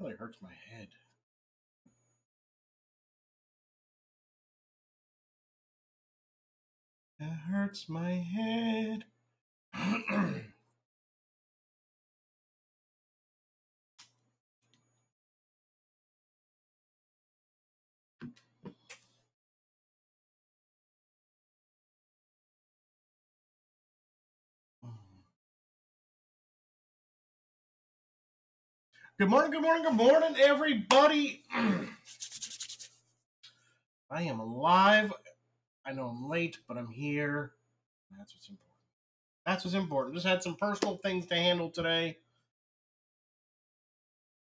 really hurts my head. It hurts my head. Good morning, good morning, good morning, everybody. I am alive. I know I'm late, but I'm here. That's what's important. That's what's important. Just had some personal things to handle today.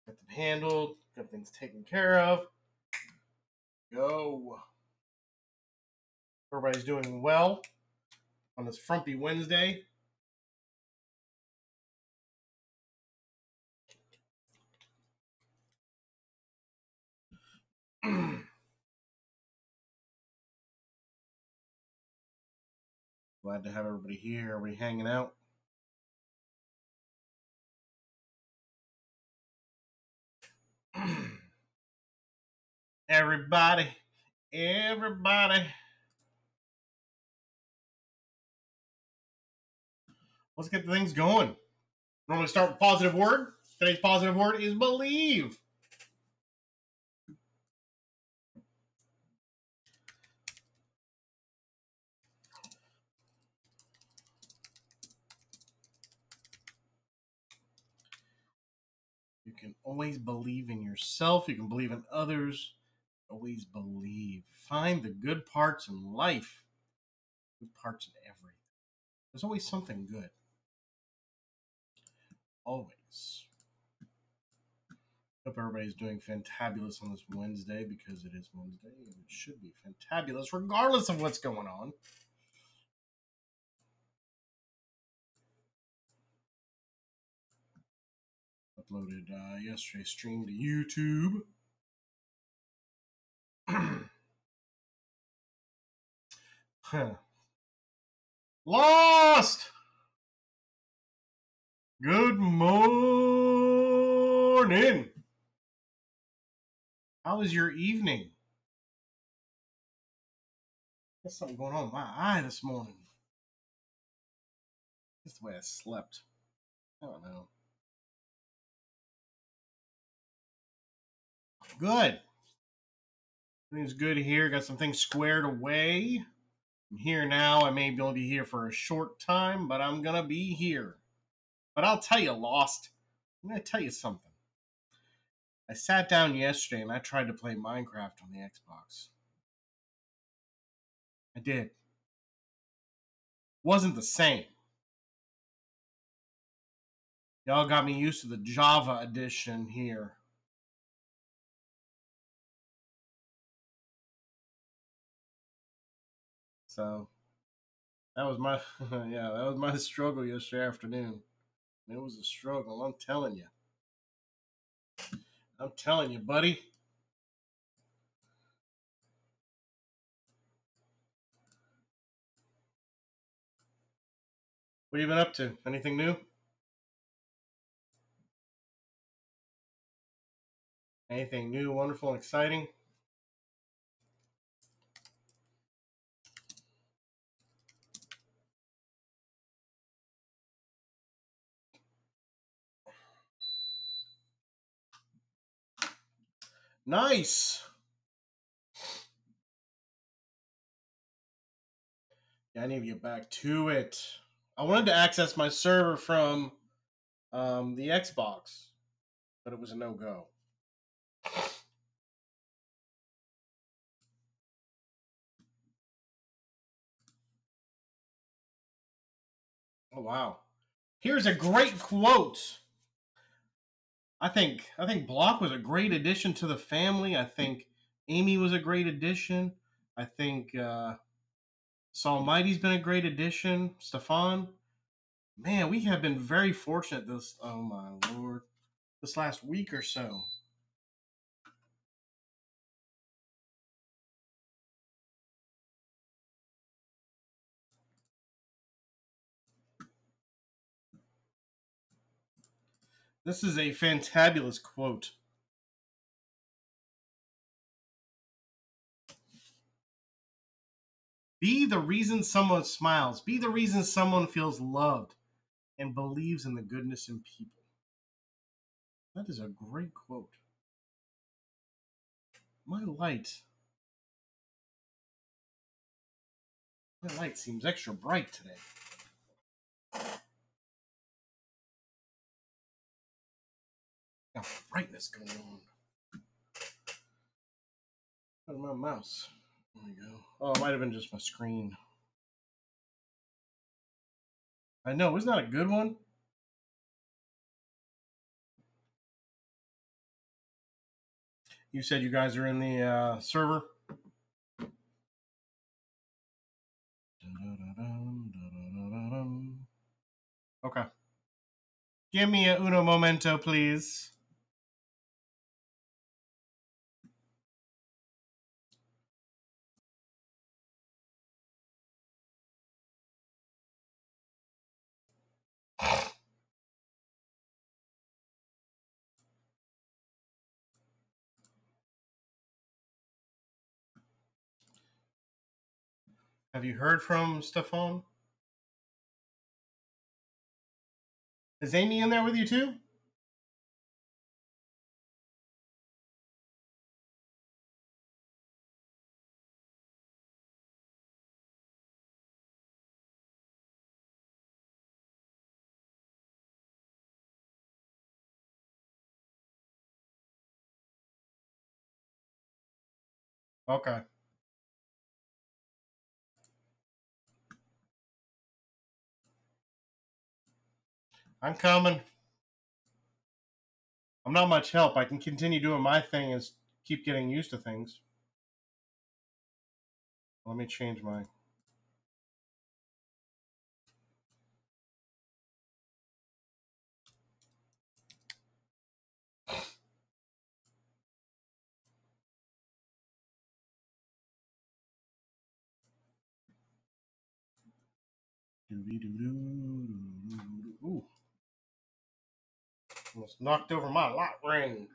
Got them handled, got things taken care of. Go. Everybody's doing well on this frumpy Wednesday. Glad to have everybody here, everybody hanging out. everybody, everybody. Let's get things going. Normally start with positive word. Today's positive word is believe. You can always believe in yourself. You can believe in others. Always believe. Find the good parts in life. Good parts in everything. There's always something good. Always. Hope everybody's doing fantabulous on this Wednesday because it is Wednesday and it should be fantabulous regardless of what's going on. Uploaded uh, yesterday, stream to YouTube. Lost! Good morning. How was your evening? There's something going on with my eye this morning. Just the way I slept. I don't know. Good. Everything's good here. Got some things squared away. I'm here now. I may be only be here for a short time, but I'm going to be here. But I'll tell you, Lost, I'm going to tell you something. I sat down yesterday and I tried to play Minecraft on the Xbox. I did. Wasn't the same. Y'all got me used to the Java edition here. So that was my yeah, that was my struggle yesterday afternoon. It was a struggle, I'm telling you. I'm telling you, buddy. What have you been up to? Anything new? Anything new, wonderful, and exciting? Nice. Yeah, I need to get back to it. I wanted to access my server from um, the Xbox, but it was a no go. Oh wow. Here's a great quote. I think I think Block was a great addition to the family. I think Amy was a great addition. I think uh Saul Mighty's been a great addition. Stefan. Man, we have been very fortunate this oh my lord. This last week or so. This is a fantabulous quote. Be the reason someone smiles. Be the reason someone feels loved and believes in the goodness in people. That is a great quote. My light. My light seems extra bright today. Got brightness going on. Of my mouse. There we go. Oh, it might have been just my screen. I know, isn't that a good one? You said you guys are in the uh, server. Okay. Give me a uno momento, please. Have you heard from Stefan? Is Amy in there with you too? Okay. I'm coming. I'm not much help. I can continue doing my thing and keep getting used to things. Let me change my. Ooh. Almost knocked over my lock ring.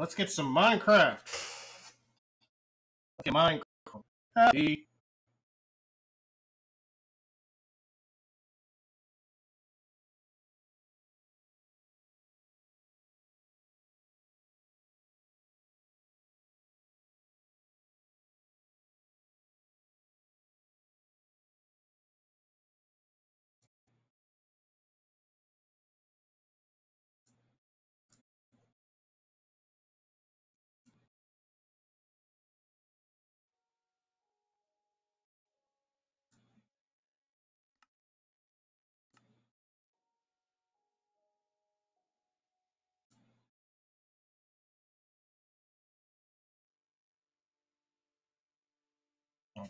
Let's get some Minecraft. Okay, Minecraft.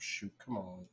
Oh, shoot! Come on.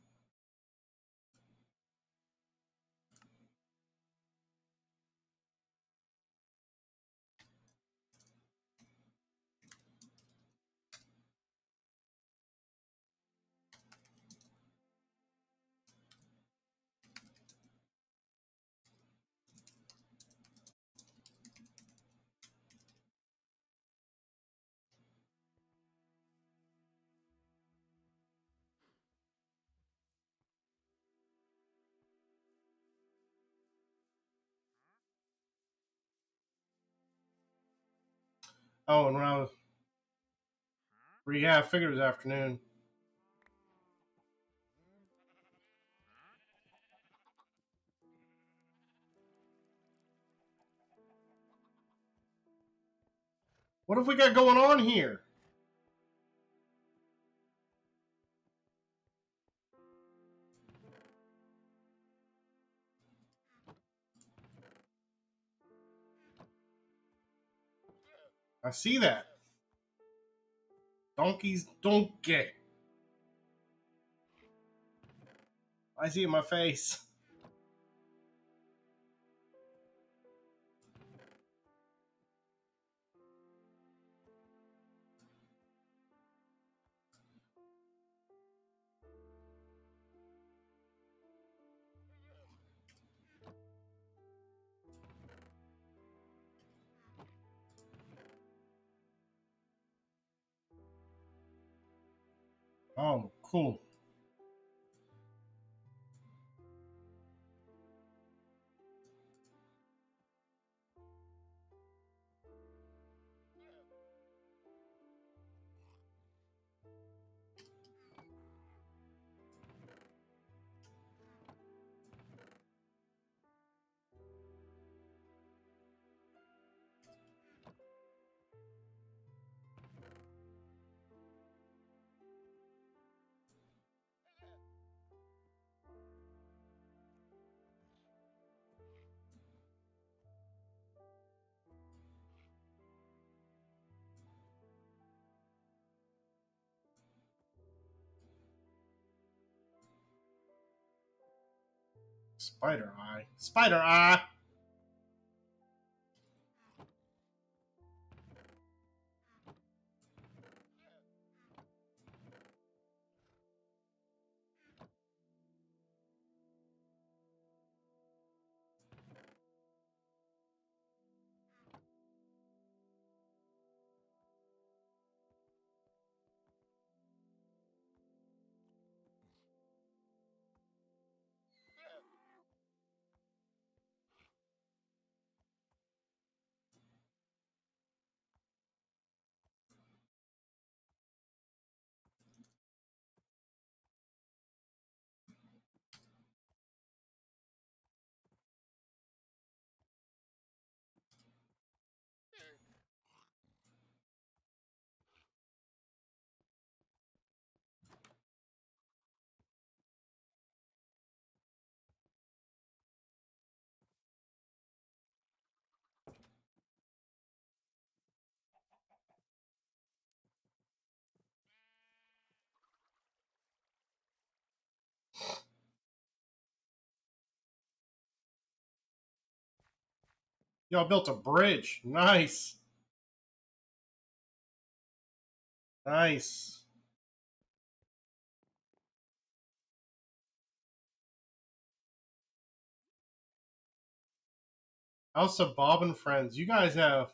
Oh, and when I was. Yeah, I figured it was afternoon. What have we got going on here? I see that. Donkey's donkey. I see it in my face. Oh, cool. Spider Eye. Spider Eye! Y'all built a bridge. Nice. Nice. House of Bob and Friends. You guys have,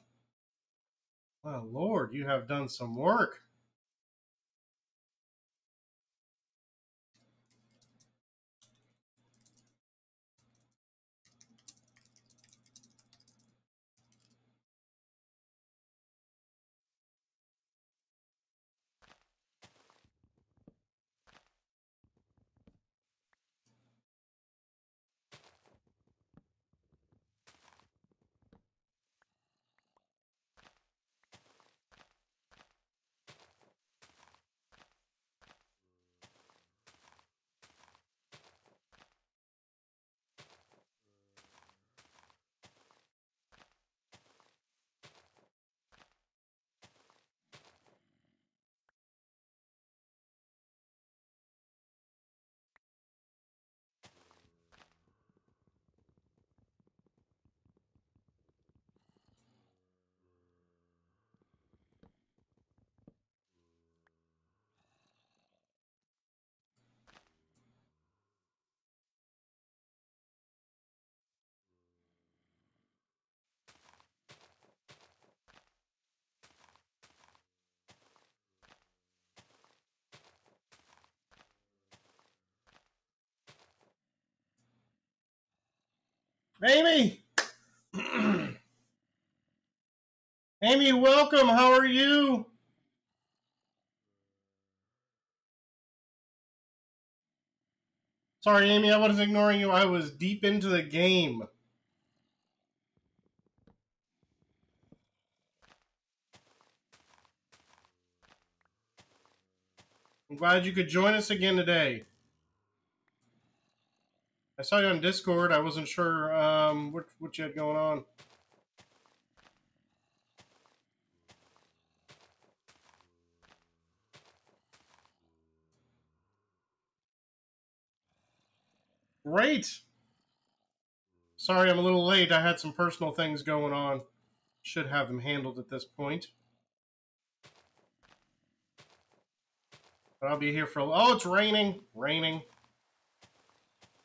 oh Lord, you have done some work. Amy! Amy, welcome. How are you? Sorry, Amy, I was ignoring you. I was deep into the game. I'm glad you could join us again today. I saw you on Discord. I wasn't sure um, what, what you had going on. Great. Sorry I'm a little late. I had some personal things going on. Should have them handled at this point. But I'll be here for a... Oh, it's raining. Raining.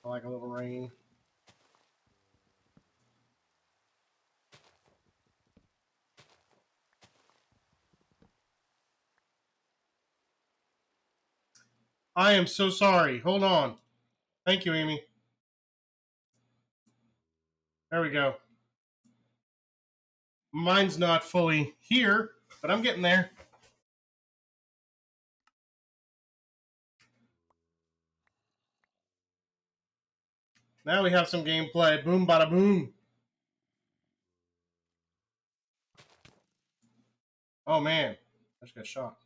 I like a little rain. I am so sorry. Hold on. Thank you, Amy. There we go. Mine's not fully here, but I'm getting there. Now we have some gameplay. Boom, bada boom. Oh man, I just got shot.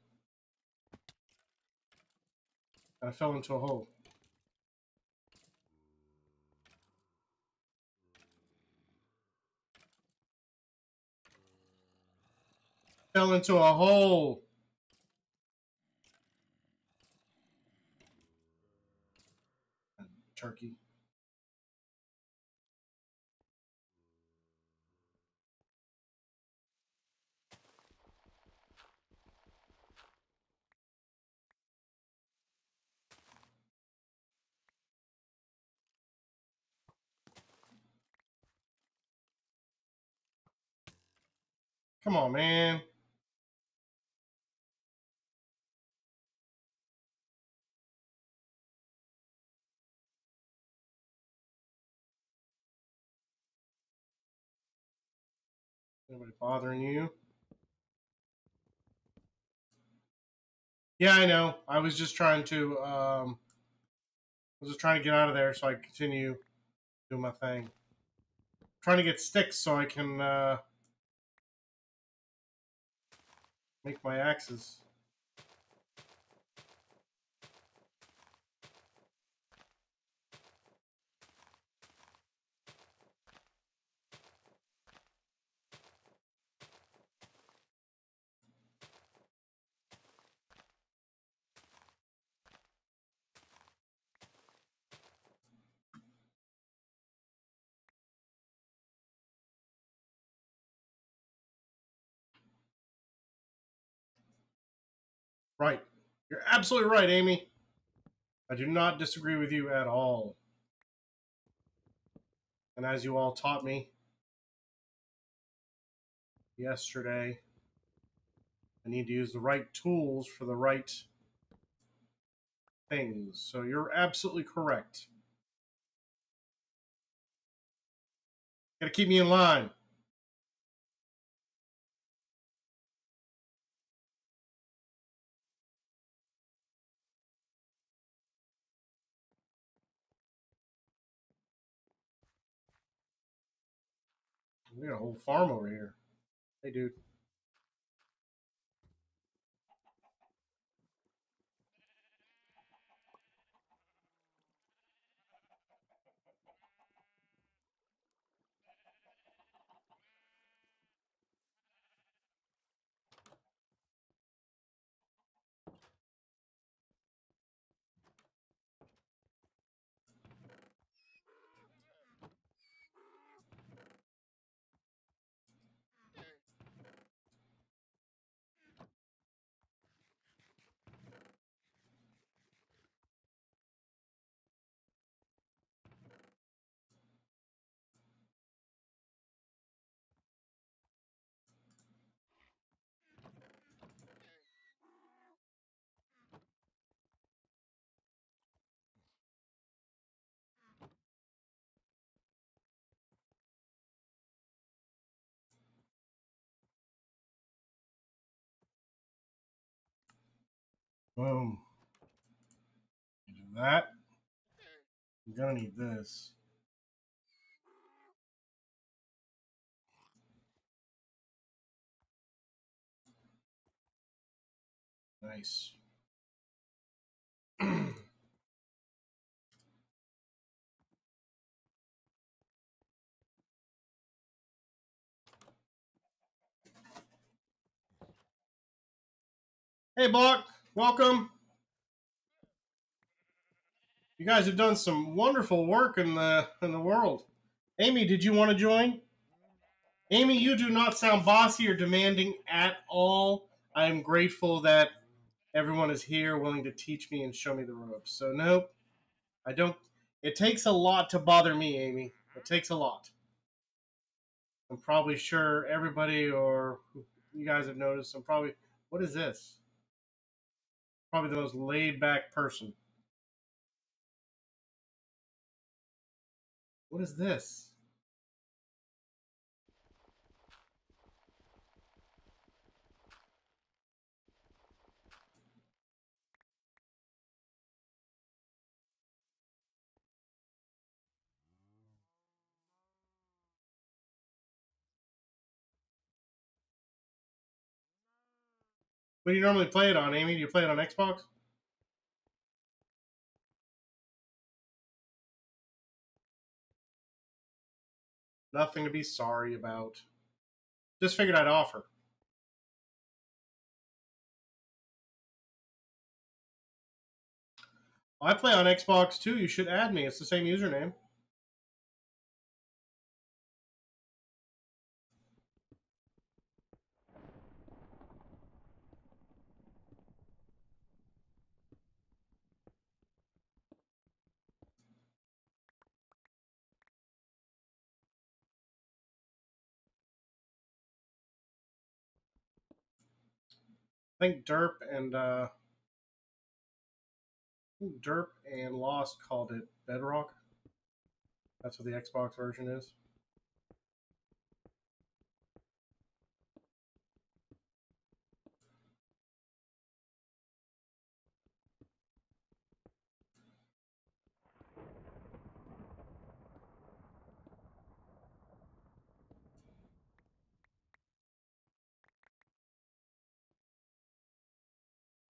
And I fell into a hole. Fell into a hole. Turkey. Come on, man. Nobody bothering you? Yeah, I know. I was just trying to um I was just trying to get out of there so I continue doing my thing. trying to get sticks so I can uh make my axes. Right. You're absolutely right, Amy. I do not disagree with you at all. And as you all taught me yesterday, I need to use the right tools for the right things. So you're absolutely correct. Got to keep me in line. We got a whole farm over here. Hey, dude. Boom. Do that. I'm gonna need this. Nice. hey, Block. Welcome. You guys have done some wonderful work in the in the world. Amy, did you want to join? Amy, you do not sound bossy or demanding at all. I am grateful that everyone is here willing to teach me and show me the ropes. So nope. I don't it takes a lot to bother me, Amy. It takes a lot. I'm probably sure everybody or you guys have noticed I'm probably what is this? probably the most laid back person. What is this? What do you normally play it on, Amy? Do you play it on Xbox? Nothing to be sorry about. Just figured I'd offer. I play on Xbox too. You should add me. It's the same username. I think Derp and uh, Derp and Lost called it Bedrock. That's what the Xbox version is.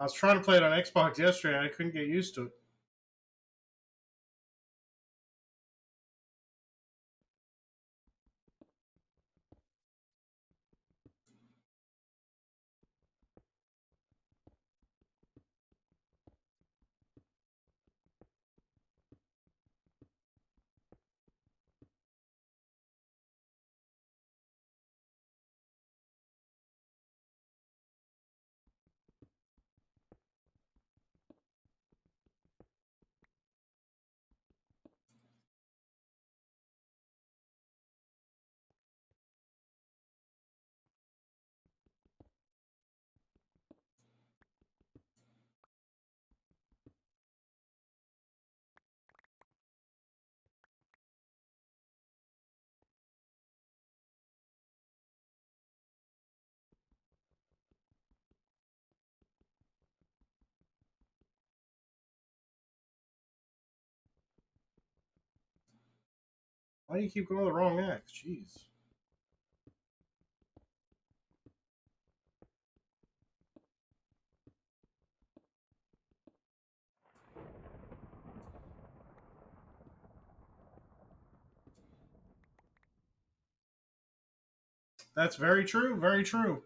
I was trying to play it on Xbox yesterday. And I couldn't get used to it. Why do you keep going the wrong X? Jeez. That's very true. Very true.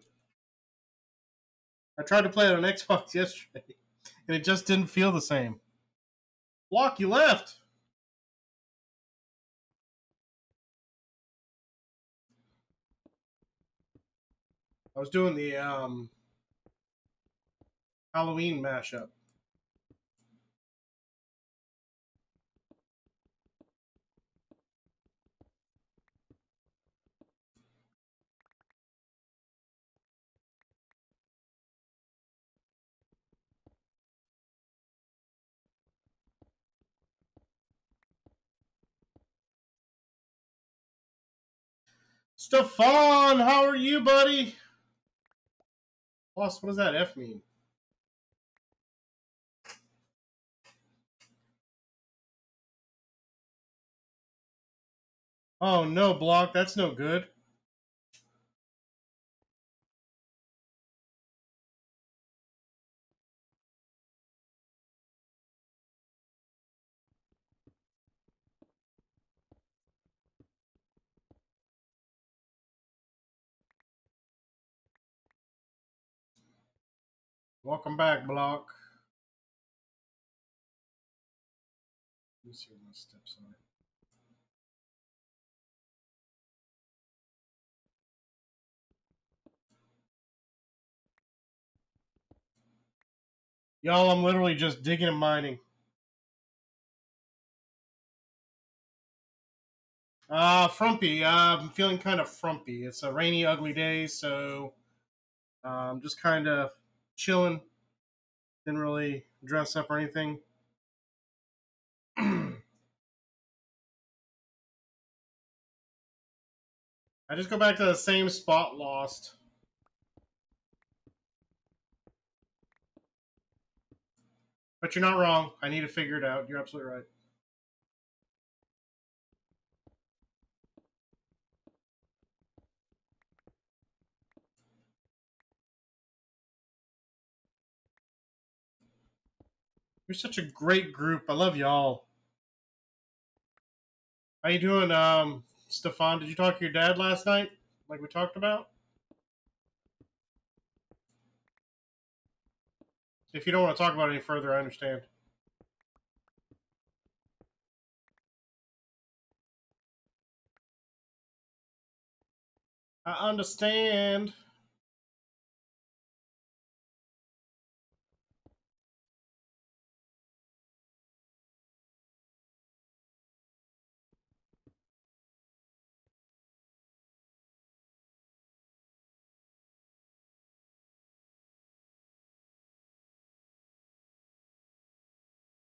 I tried to play it on Xbox yesterday, and it just didn't feel the same. Block, you left. I was doing the um, Halloween mashup. Stefan, how are you, buddy? Boss, what does that F mean? Oh no, block, that's no good. Welcome back, Block. Let me see what my steps are. Y'all, I'm literally just digging and mining. Uh, frumpy. Uh, I'm feeling kind of frumpy. It's a rainy, ugly day, so I'm um, just kind of chilling. Didn't really dress up or anything. I just go back to the same spot lost. But you're not wrong. I need to figure it out. You're absolutely right. You're such a great group. I love y'all. How you doing, um, Stefan? Did you talk to your dad last night, like we talked about? If you don't want to talk about it any further, I understand. I understand.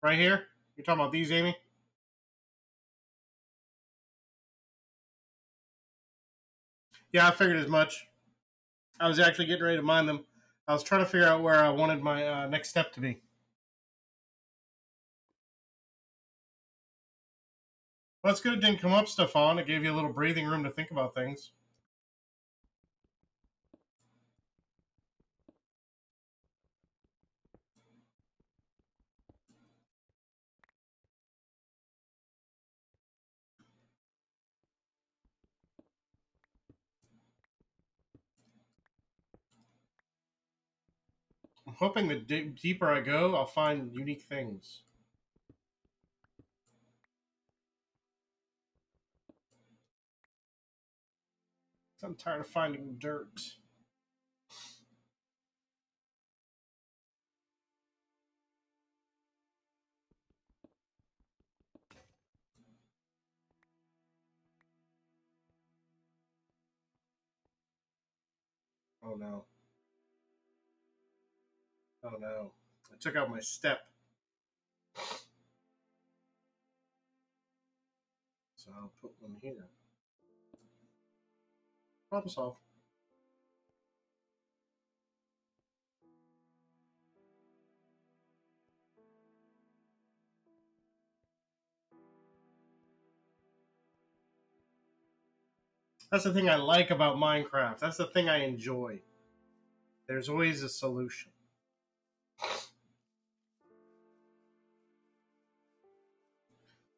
Right here? You're talking about these, Amy? Yeah, I figured as much. I was actually getting ready to mine them. I was trying to figure out where I wanted my uh, next step to be. Well, that's good it didn't come up, Stefan. It gave you a little breathing room to think about things. Hoping the deeper I go, I'll find unique things. I'm tired of finding dirt. Oh no. Oh no. I took out my step. So I'll put one here. Problem solved. That's the thing I like about Minecraft. That's the thing I enjoy. There's always a solution.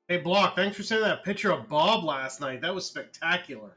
Hey, Block, thanks for sending that picture of Bob last night. That was spectacular.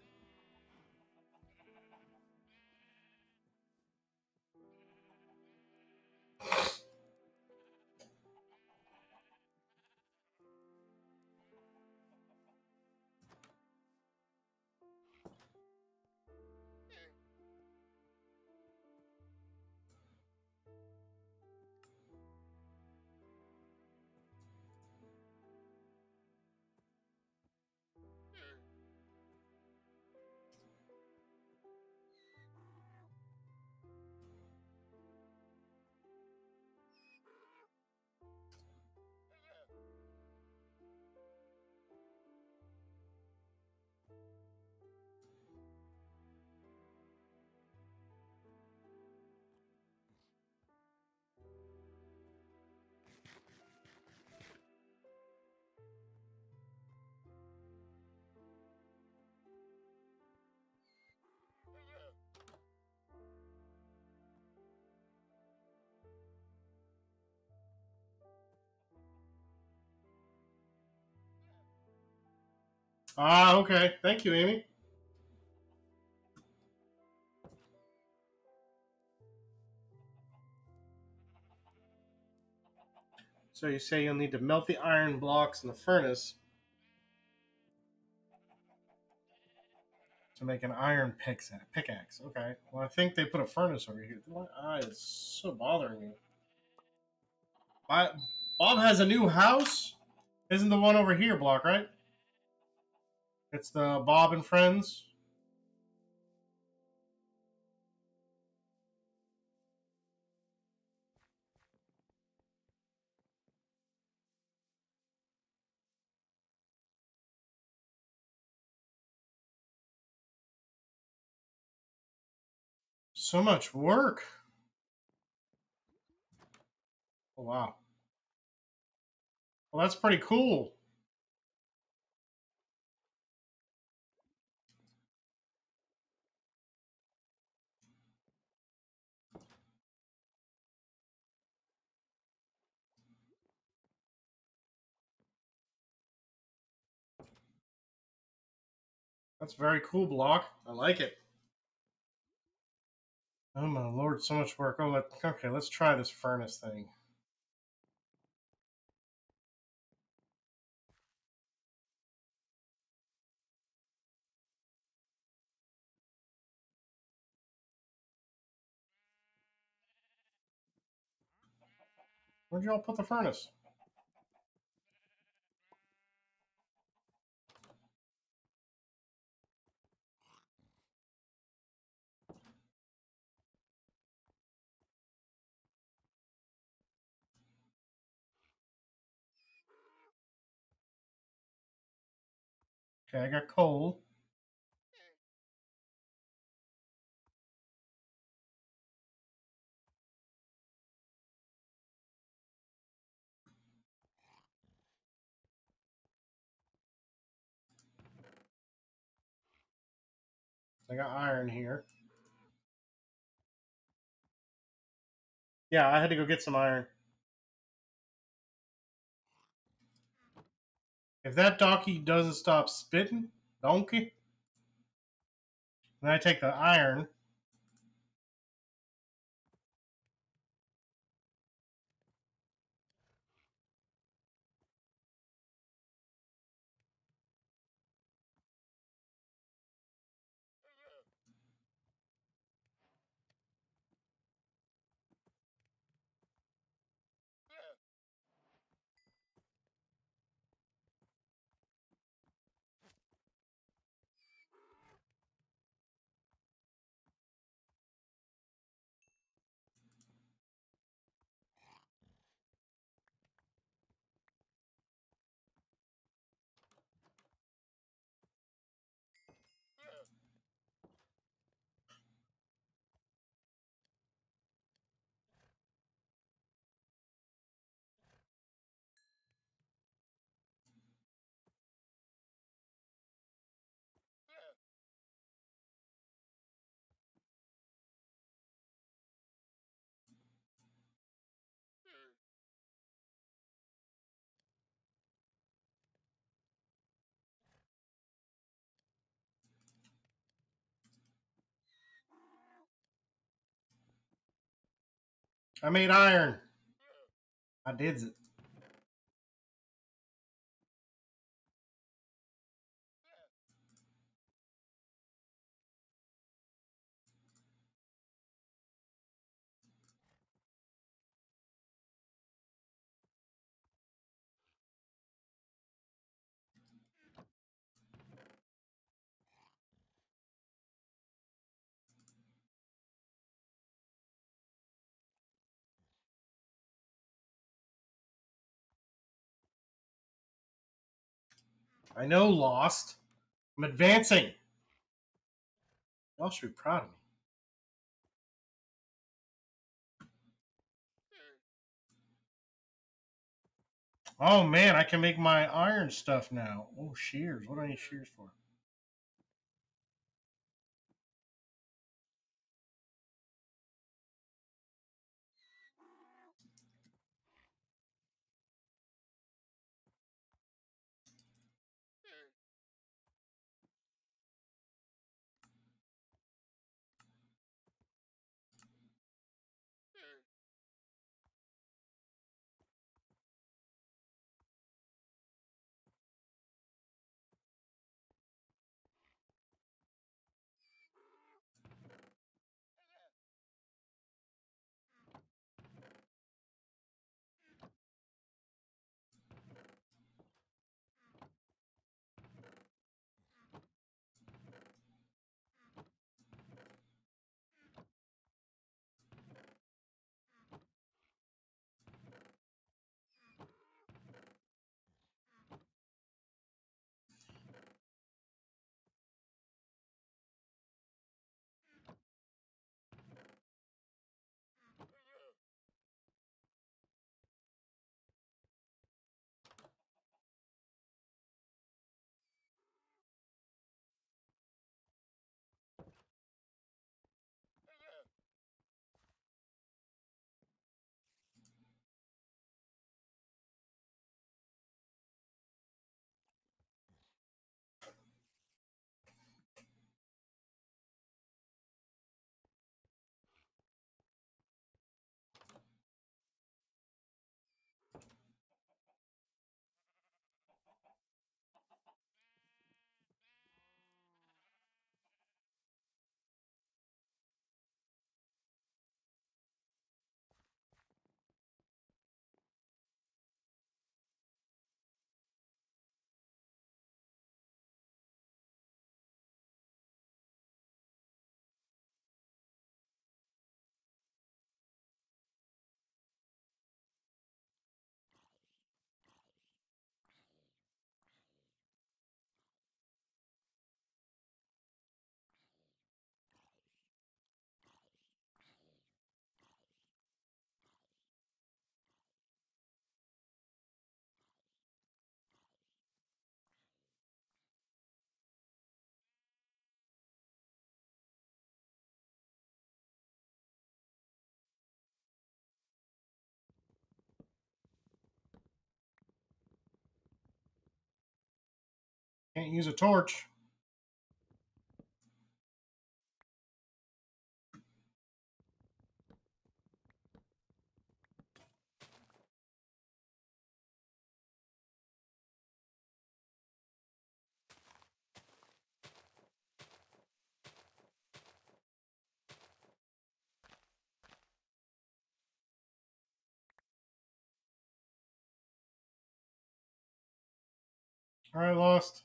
Ah, okay. Thank you, Amy. So you say you'll need to melt the iron blocks in the furnace to make an iron pickaxe. Okay. Well, I think they put a furnace over here. My eye is so bothering me. Bob has a new house? Isn't the one over here block, right? It's the Bob and Friends. So much work. Oh, wow. Well, that's pretty cool. That's very cool, Block. I like it. Oh my lord, so much work. Oh, let, okay, let's try this furnace thing. Where'd y'all put the furnace? Okay, I got coal. I got iron here. Yeah, I had to go get some iron. If that donkey doesn't stop spitting, donkey, then I take the iron. I made iron. I did it. I know, lost. I'm advancing. Y'all should be proud of me. Oh man, I can make my iron stuff now. Oh, shears. What do I need shears for? Can't use a torch. All right, lost.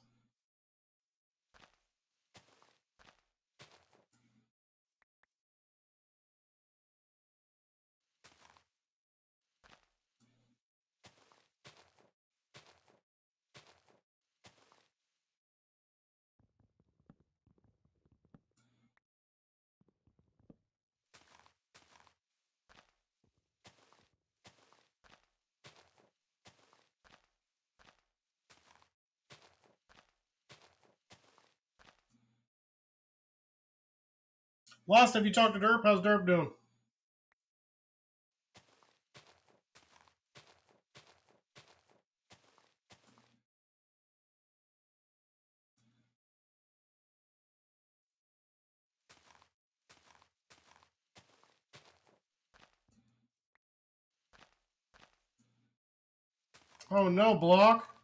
Lost, have you talked to Derp? How's Derp doing? Oh no, block.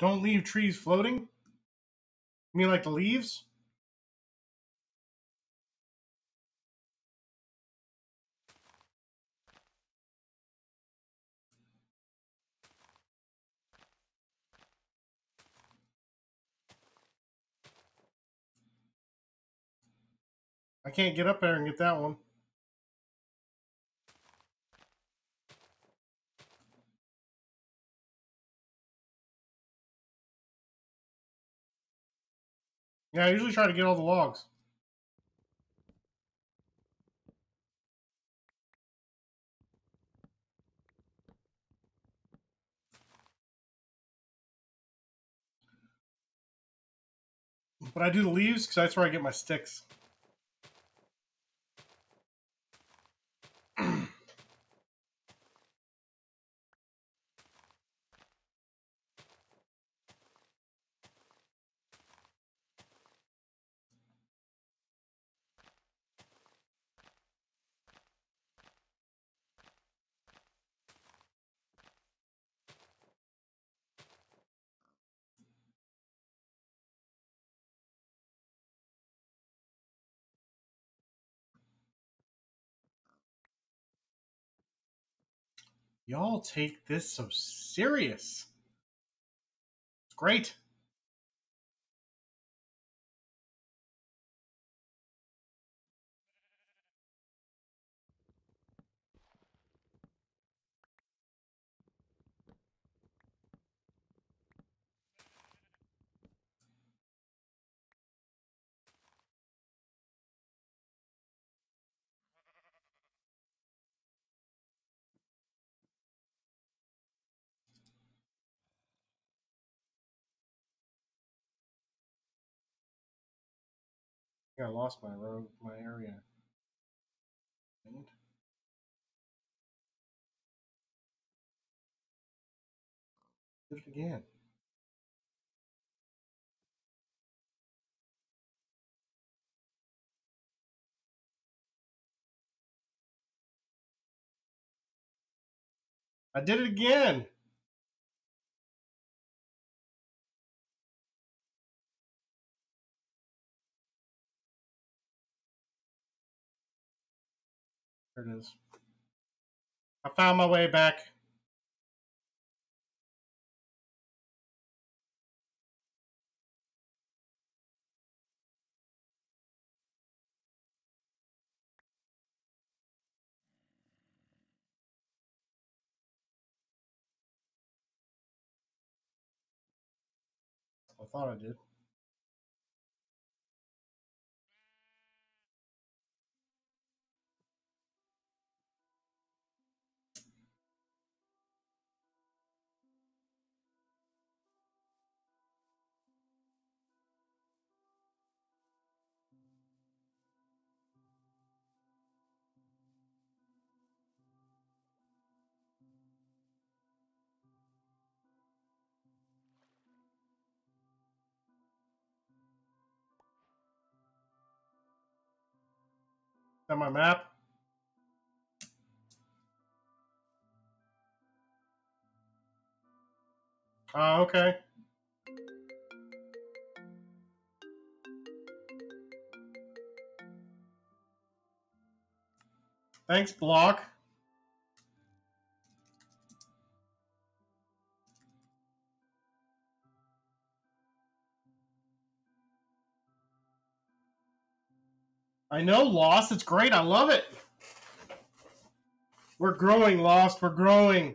Don't leave trees floating? You mean like the leaves? I can't get up there and get that one. Yeah, I usually try to get all the logs. But I do the leaves because that's where I get my sticks. Y'all take this so serious. It's great. I lost my road, my area. Did it again. I did it again. There it is. I found my way back. I thought I did. That my map? Oh, okay. Thanks, Block. I know, Lost. It's great. I love it. We're growing, Lost. We're growing.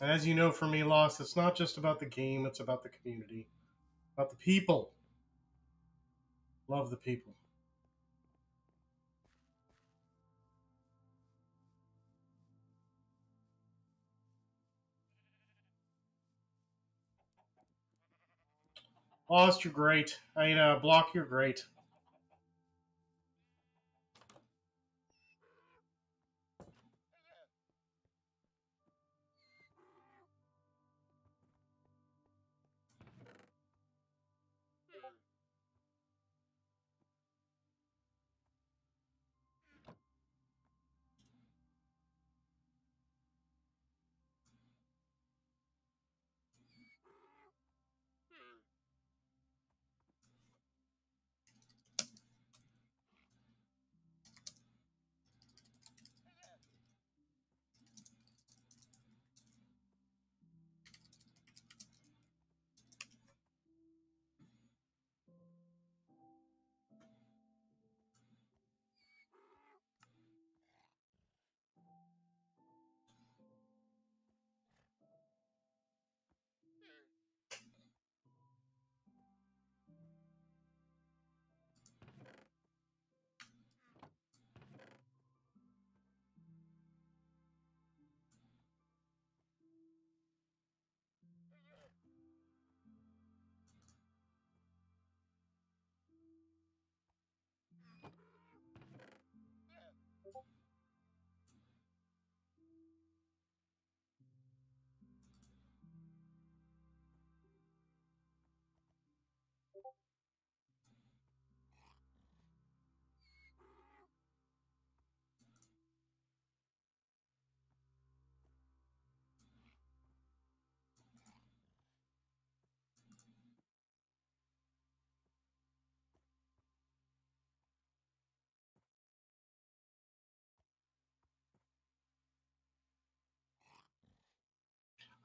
And As you know for me, Lost, it's not just about the game, it's about the community, about the people. Love the people. Lost, you're great. I mean, uh, Block, you're great.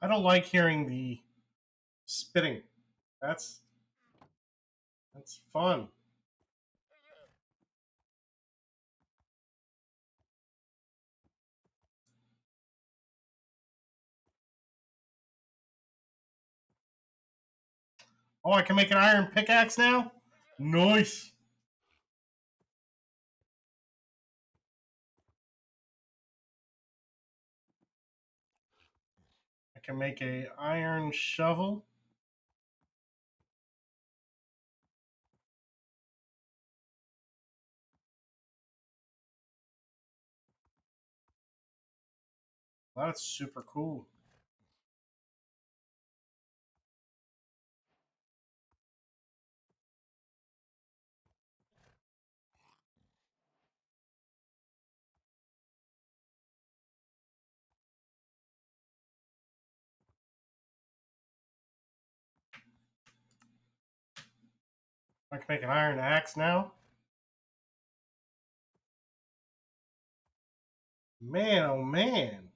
I don't like hearing the spitting. That's that's fun. Oh, I can make an iron pickaxe now? Nice. Can make a iron shovel. That's super cool. I can make an iron axe now. Man, oh man.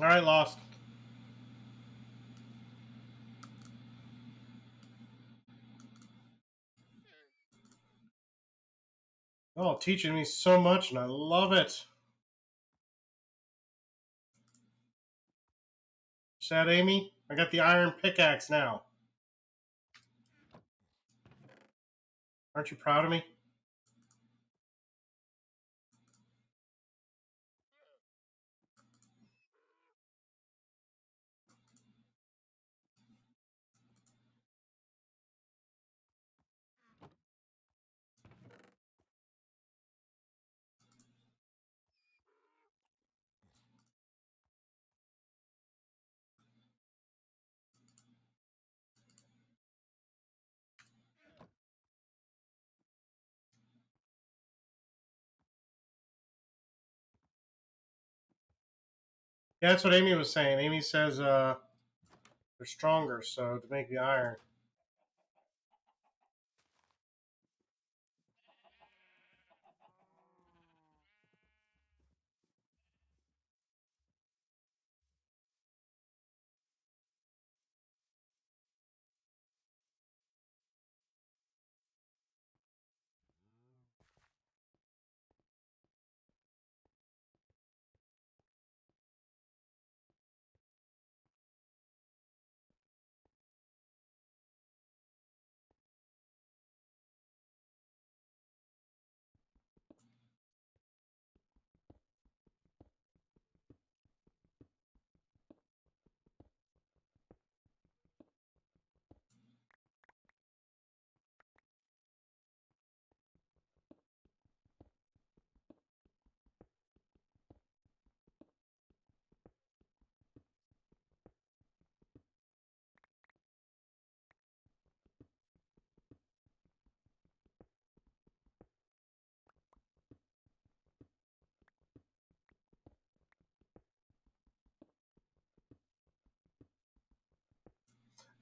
All right, lost. Oh, teaching me so much, and I love it. Sad Amy, I got the iron pickaxe now. Aren't you proud of me? Yeah, that's what Amy was saying. Amy says uh, they're stronger, so to make the iron.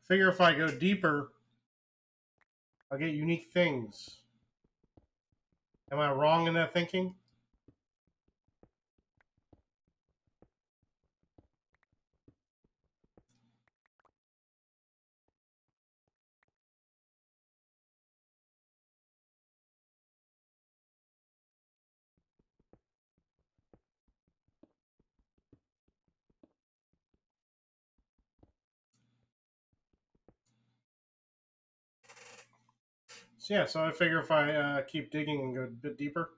Figure if I go deeper, I'll get unique things. Am I wrong in that thinking? Yeah, so I figure if I uh, keep digging and go a bit deeper.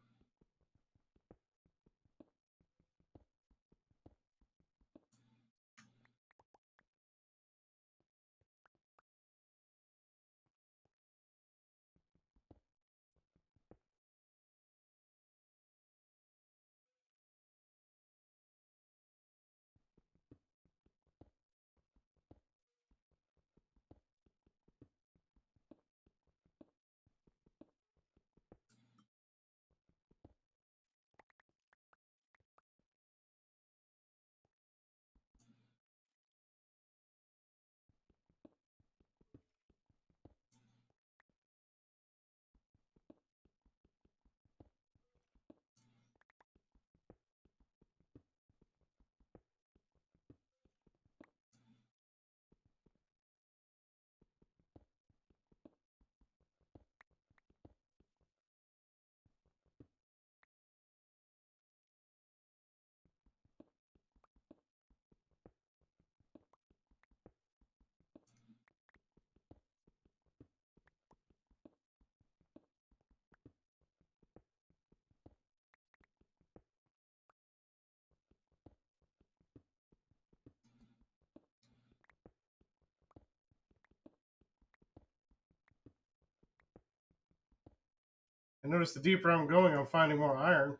Notice the deeper I'm going, I'm finding more iron.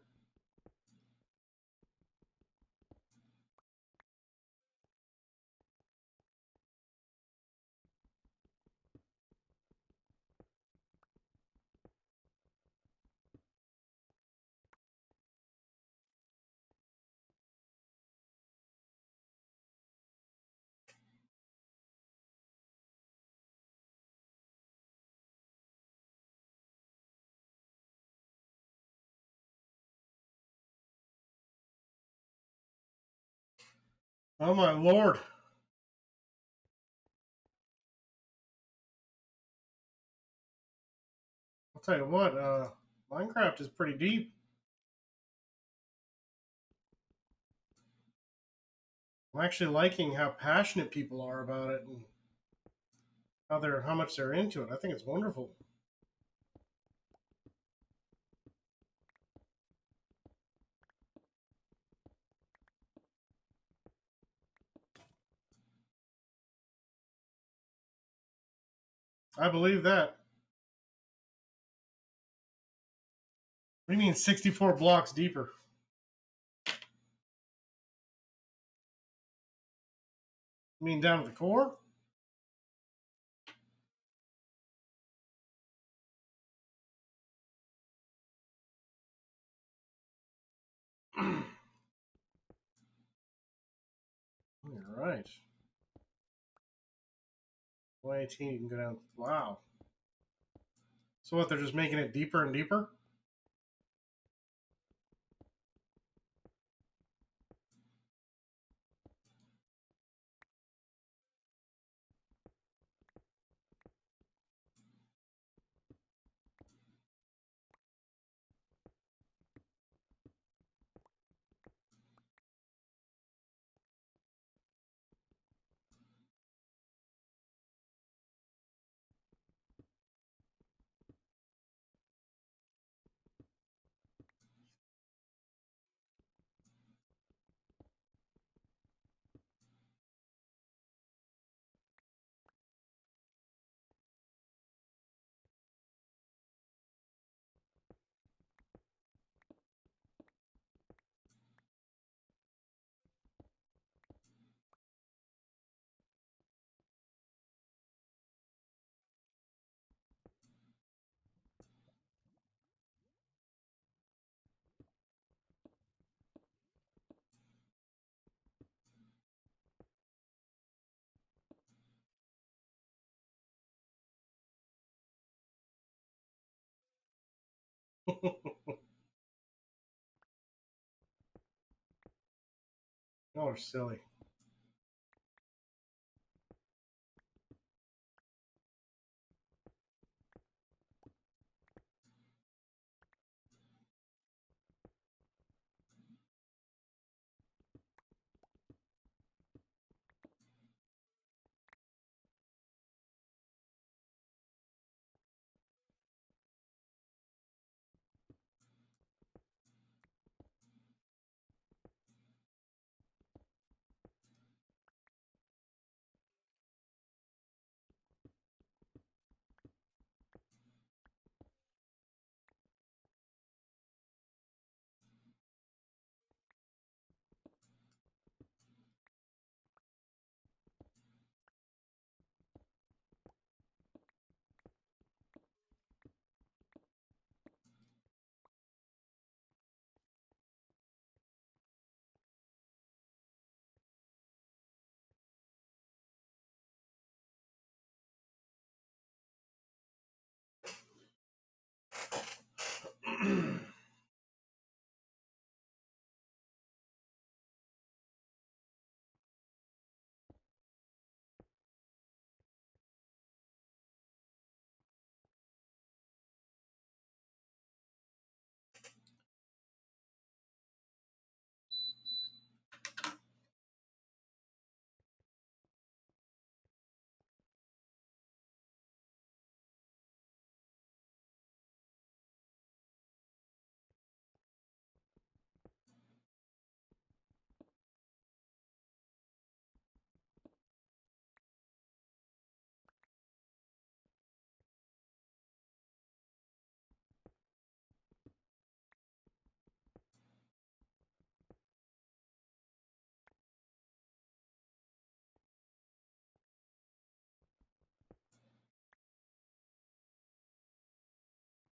Oh my lord. I'll tell you what, uh, Minecraft is pretty deep. I'm actually liking how passionate people are about it and how they're how much they're into it. I think it's wonderful. I believe that. You mean 64 blocks deeper? You mean down to the core? All right. 118, you can go down. Wow. So what? They're just making it deeper and deeper. Y'all are silly.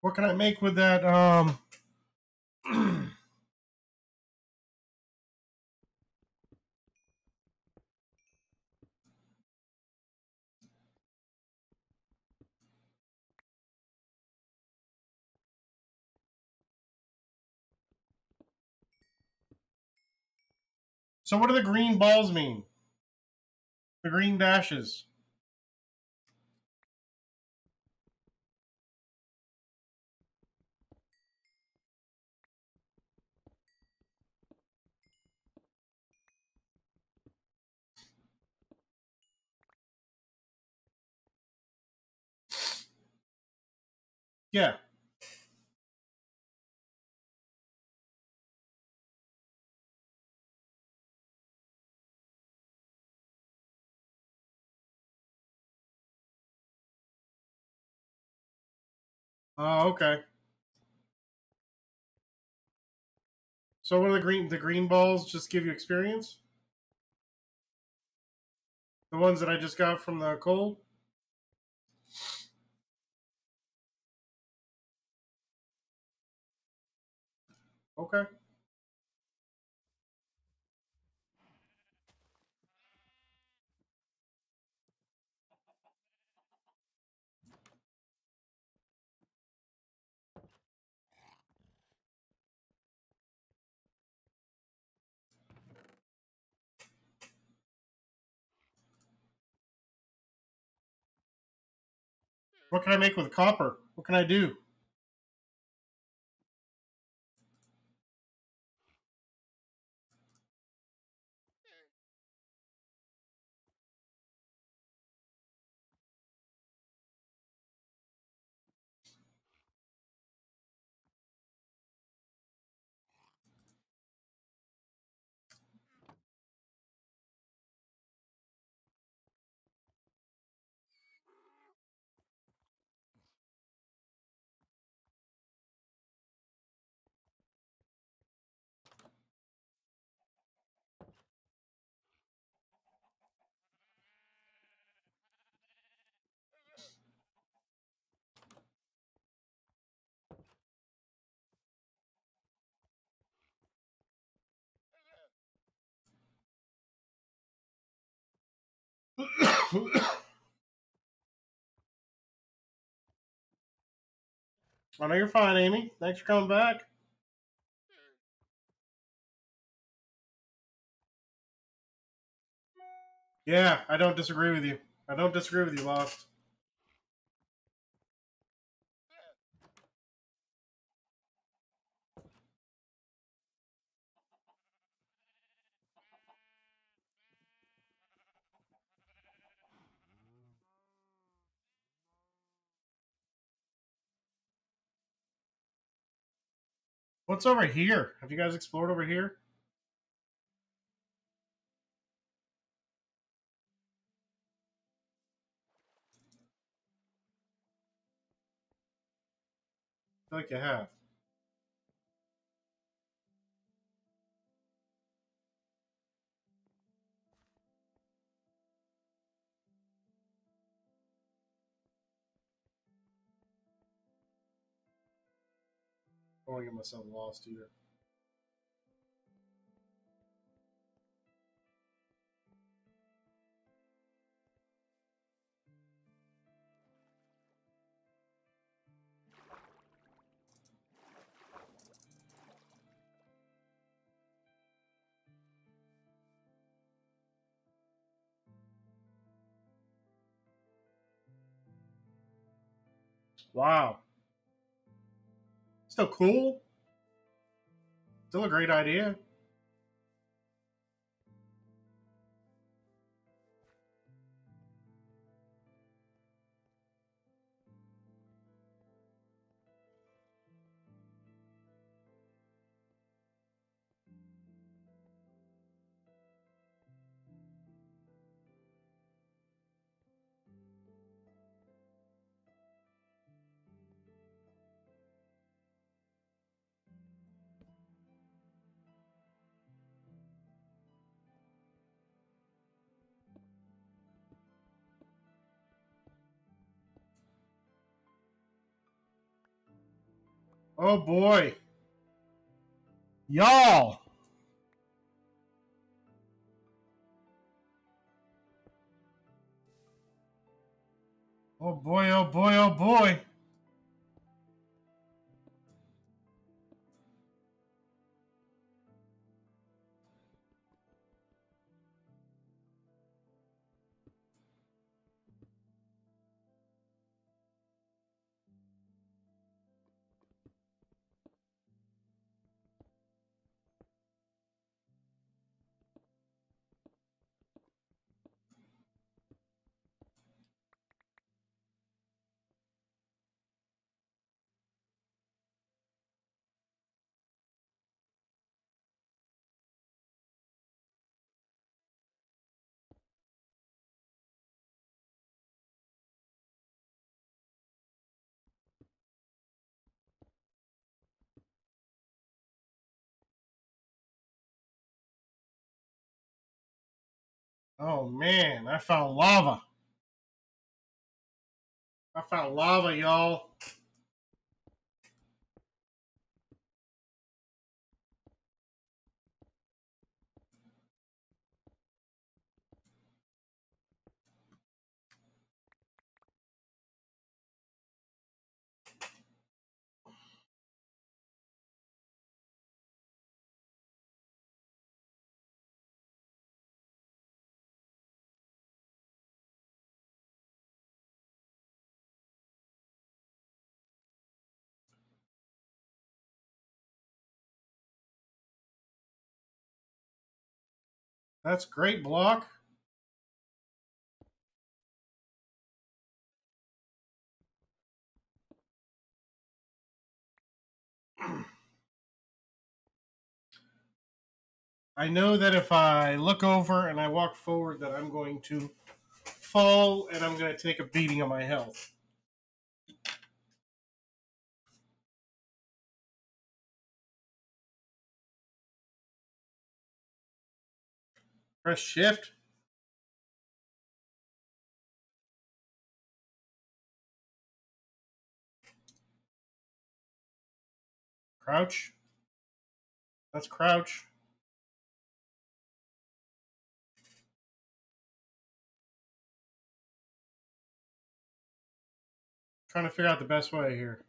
What can I make with that? Um. so what do the green balls mean? The green dashes. Yeah. Oh, okay. So what are the green the green balls just give you experience? The ones that I just got from the cold? Okay. What can I make with copper? What can I do? I know you're fine, Amy. Thanks for coming back. Yeah, I don't disagree with you. I don't disagree with you, Lost. What's over here? Have you guys explored over here? I feel like you have. I want to get myself lost here. Wow. Still cool. Still a great idea. Oh boy. Y'all. Oh boy, oh boy, oh boy. Oh man, I found lava. I found lava, y'all. That's great block. I know that if I look over and I walk forward that I'm going to fall and I'm going to take a beating on my health. Press shift. Crouch. That's crouch. Trying to figure out the best way here.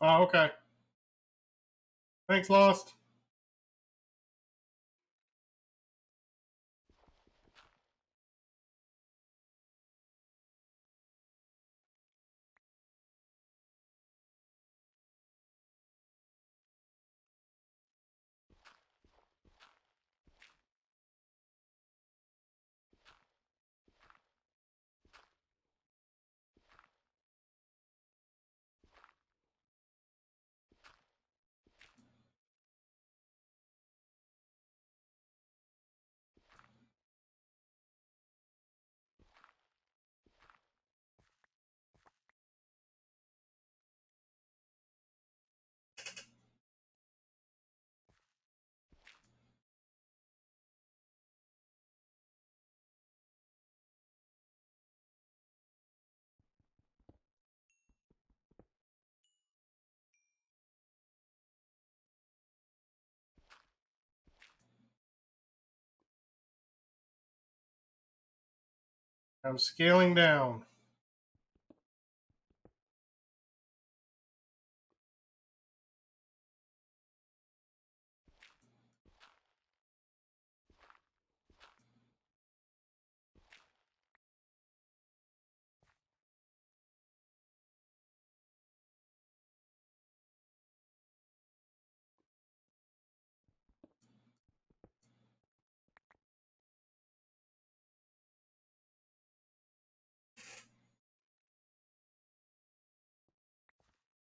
Oh, okay. Thanks, Lost. I'm scaling down.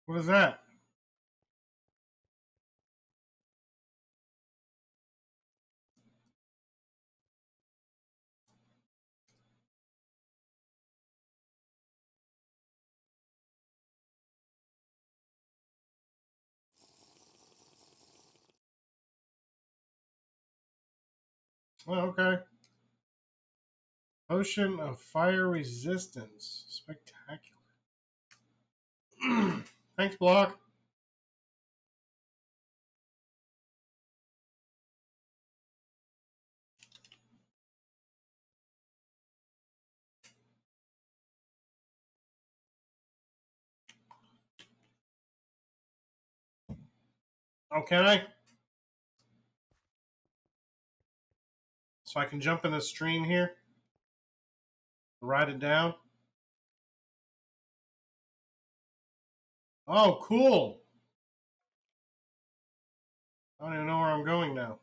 What is that? Oh, okay. Potion of fire resistance. Spectacular. Thanks, Block. Okay. So I can jump in the stream here. Write it down. Oh, cool. I don't even know where I'm going now.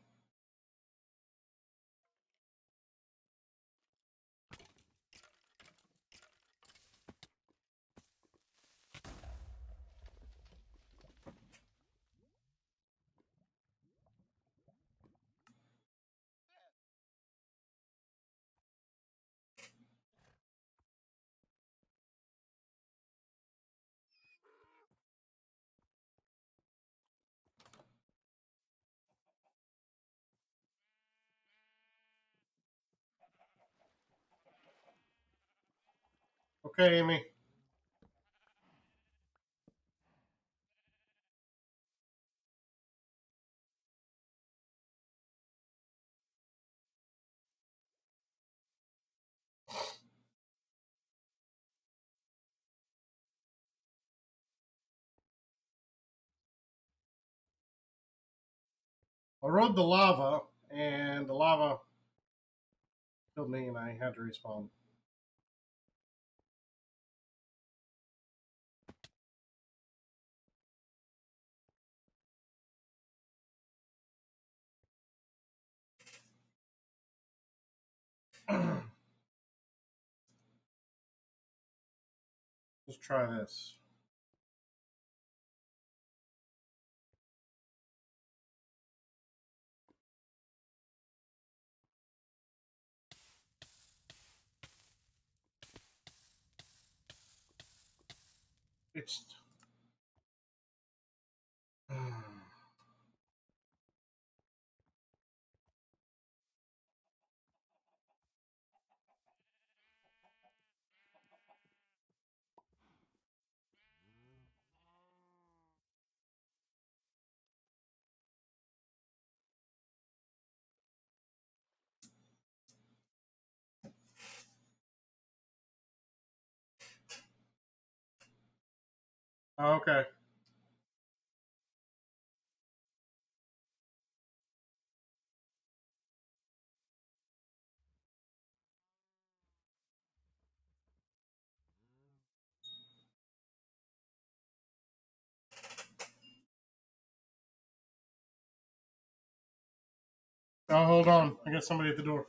Okay, Amy. I rode the lava, and the lava killed me, and I had to respawn. Let's try this. It's. Hmm. Oh, okay. Oh, hold on. I got somebody at the door.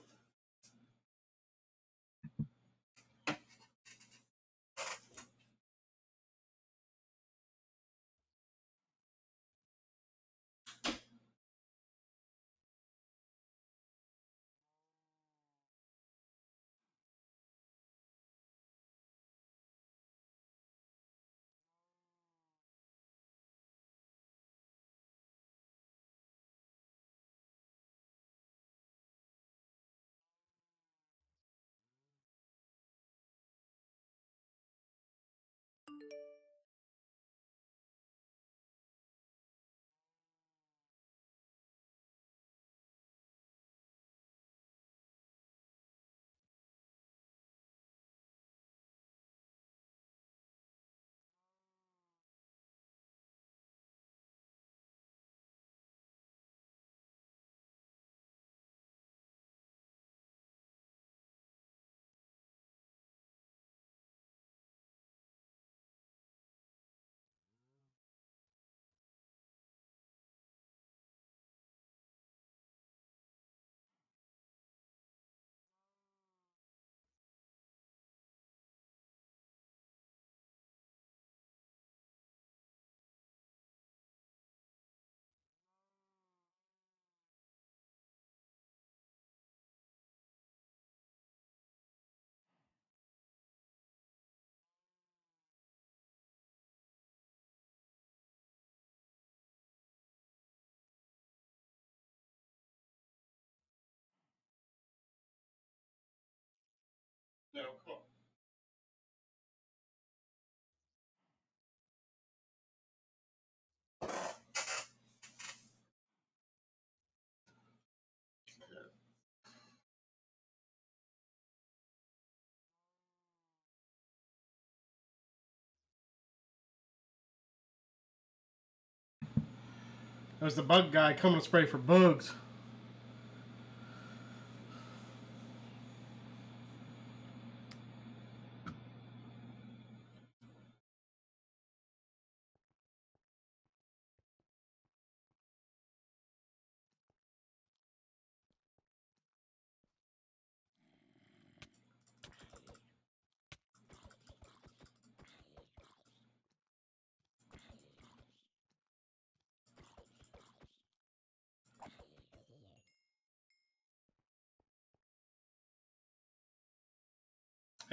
There's the bug guy coming to spray for bugs.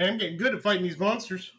Hey, I'm getting good at fighting these monsters.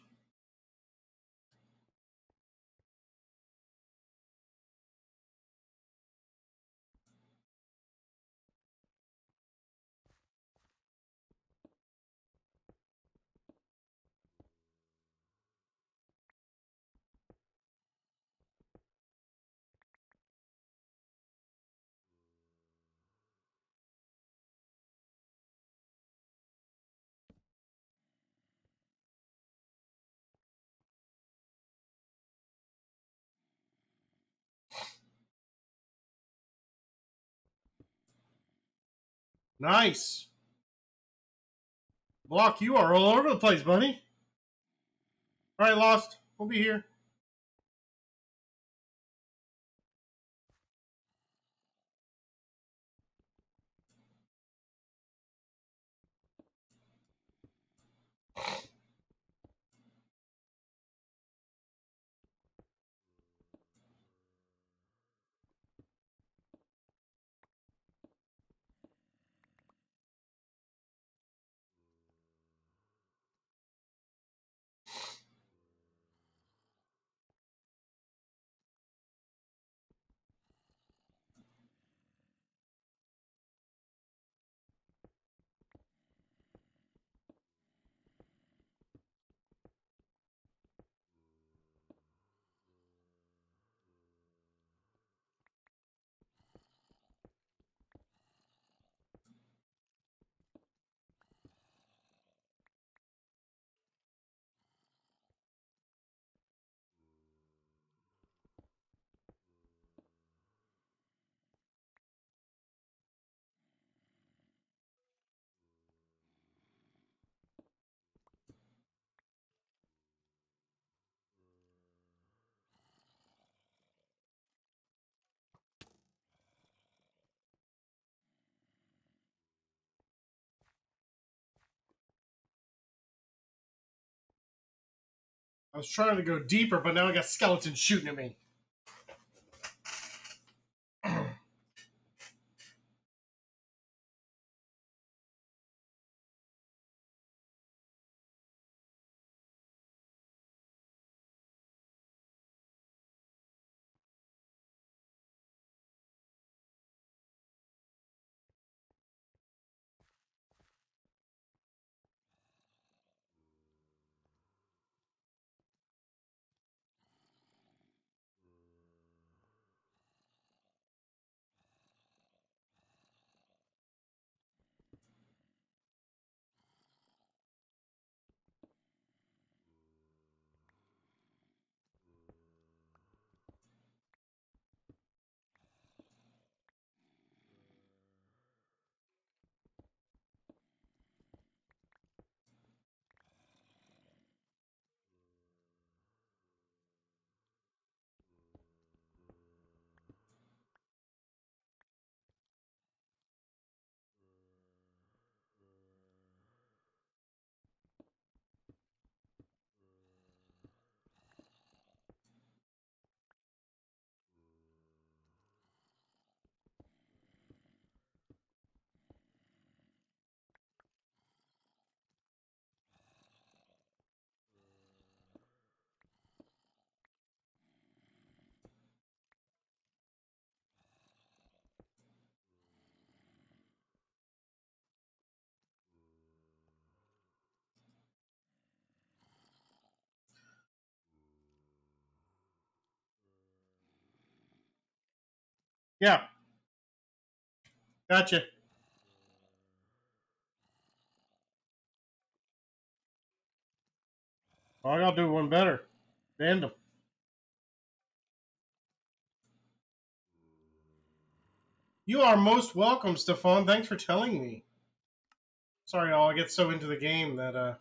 Nice. Block, you are all over the place, buddy. All right, Lost. We'll be here. I was trying to go deeper, but now I got skeletons shooting at me. Yeah. Gotcha. I gotta do one better. Bend them. You are most welcome, Stefan. Thanks for telling me. Sorry, all I get so into the game that uh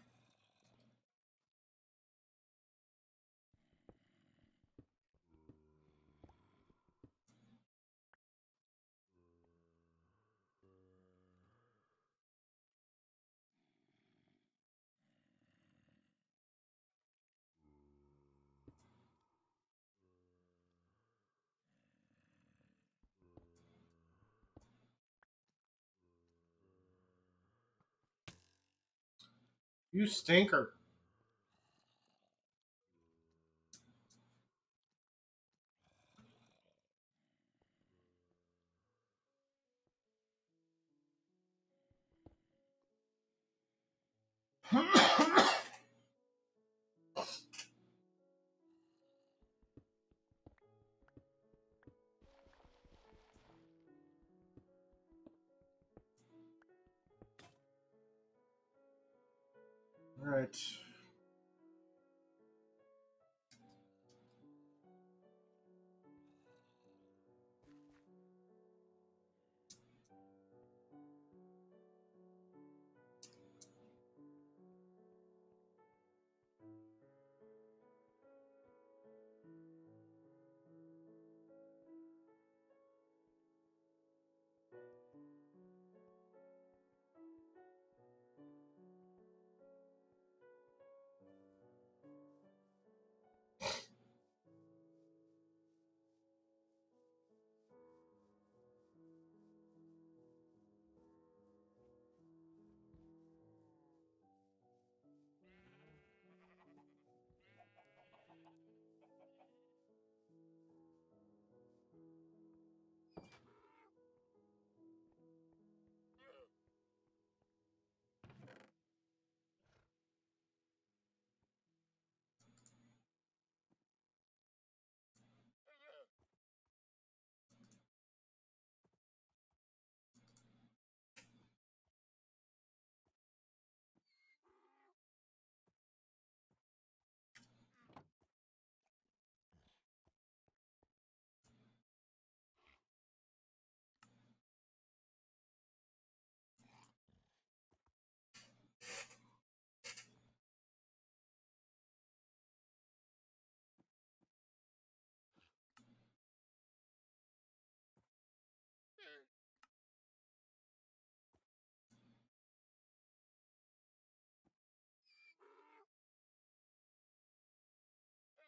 You stinker.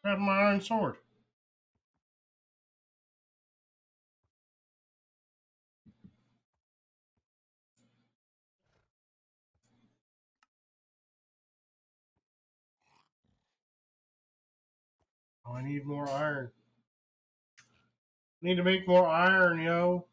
Grab my iron sword. Oh, I need more iron. Need to make more iron, yo.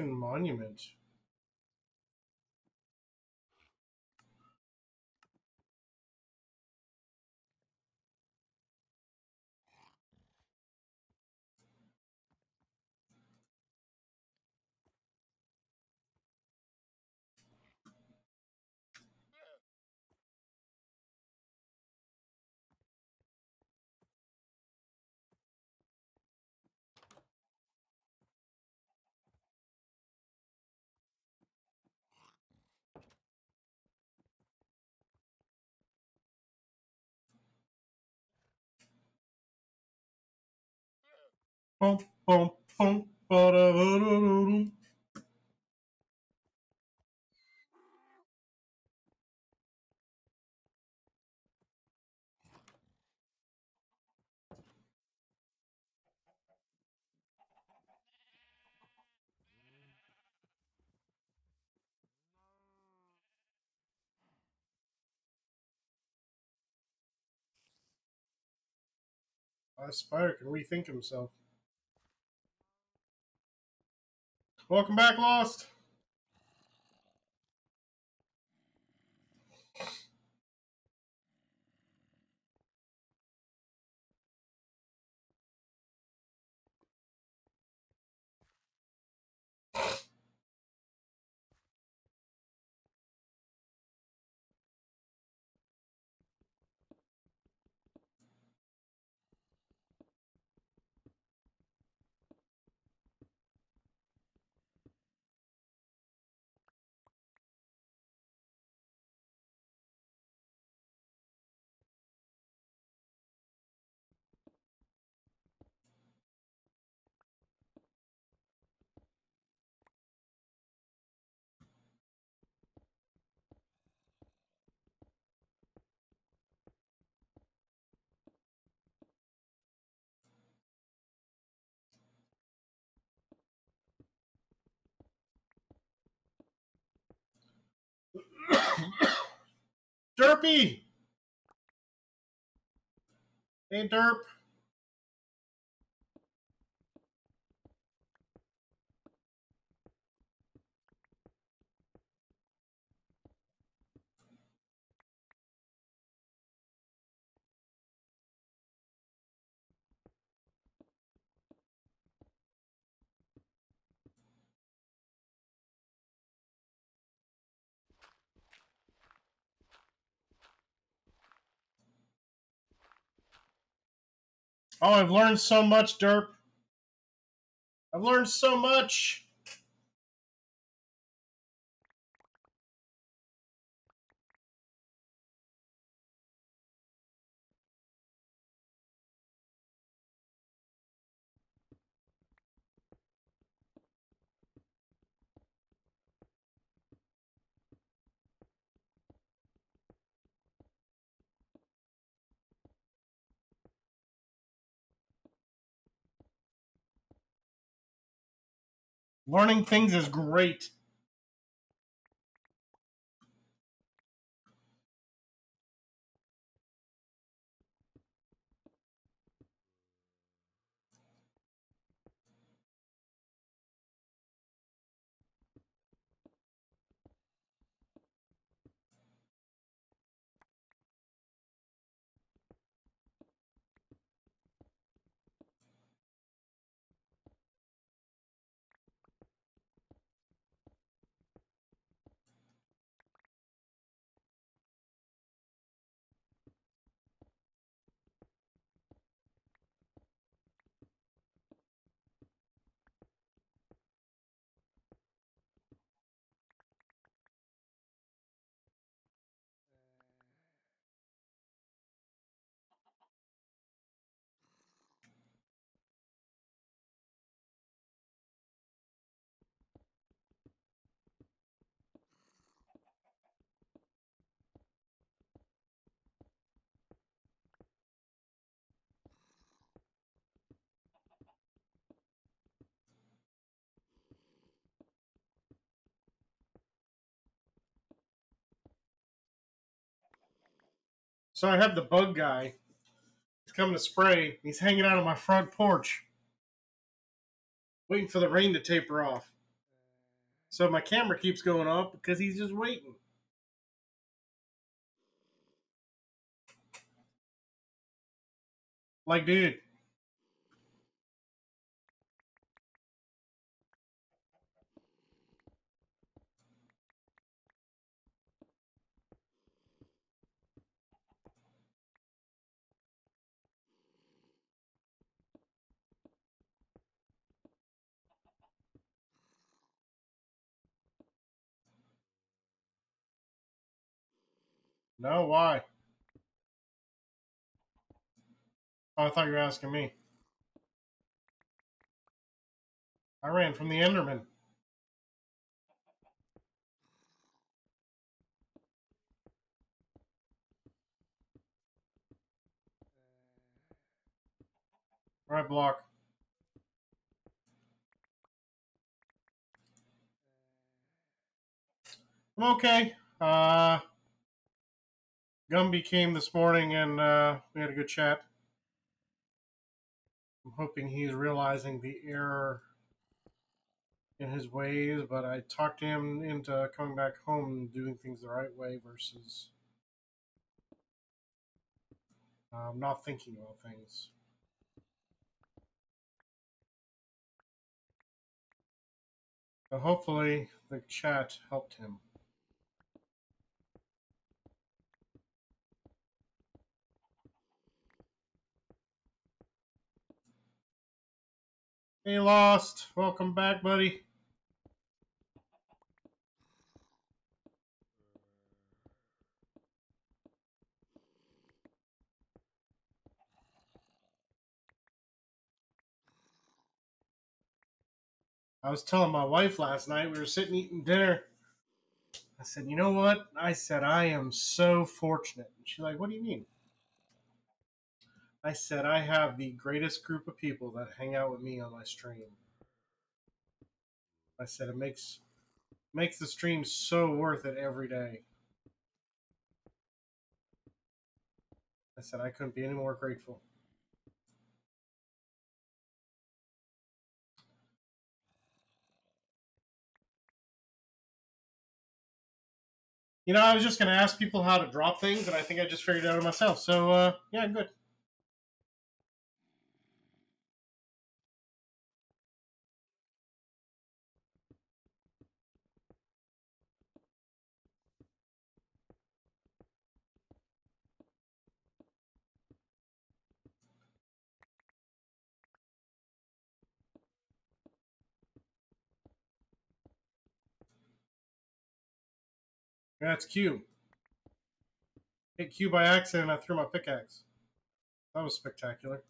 Monument. Uh, Spider can rethink himself. Welcome back, Lost. Derpy! Hey, Derp. Oh, I've learned so much, Derp. I've learned so much. Learning things is great. So I have the bug guy. He's coming to spray. He's hanging out on my front porch, waiting for the rain to taper off. So my camera keeps going off because he's just waiting. Like, dude. No, why? Oh, I thought you were asking me. I ran from the Enderman. Right, block. I'm okay. Uh, Gumby came this morning and uh, we had a good chat. I'm hoping he's realizing the error in his ways, but I talked him into coming back home and doing things the right way versus um, not thinking about things. But hopefully, the chat helped him. Hey, Lost. Welcome back, buddy. I was telling my wife last night, we were sitting eating dinner. I said, You know what? I said, I am so fortunate. And she's like, What do you mean? I said, I have the greatest group of people that hang out with me on my stream. I said, It makes makes the stream so worth it every day. I said, I couldn't be any more grateful. You know, I was just going to ask people how to drop things, and I think I just figured it out myself. So, uh, yeah, good. That's Q. Hit Q by accident. I threw my pickaxe. That was spectacular.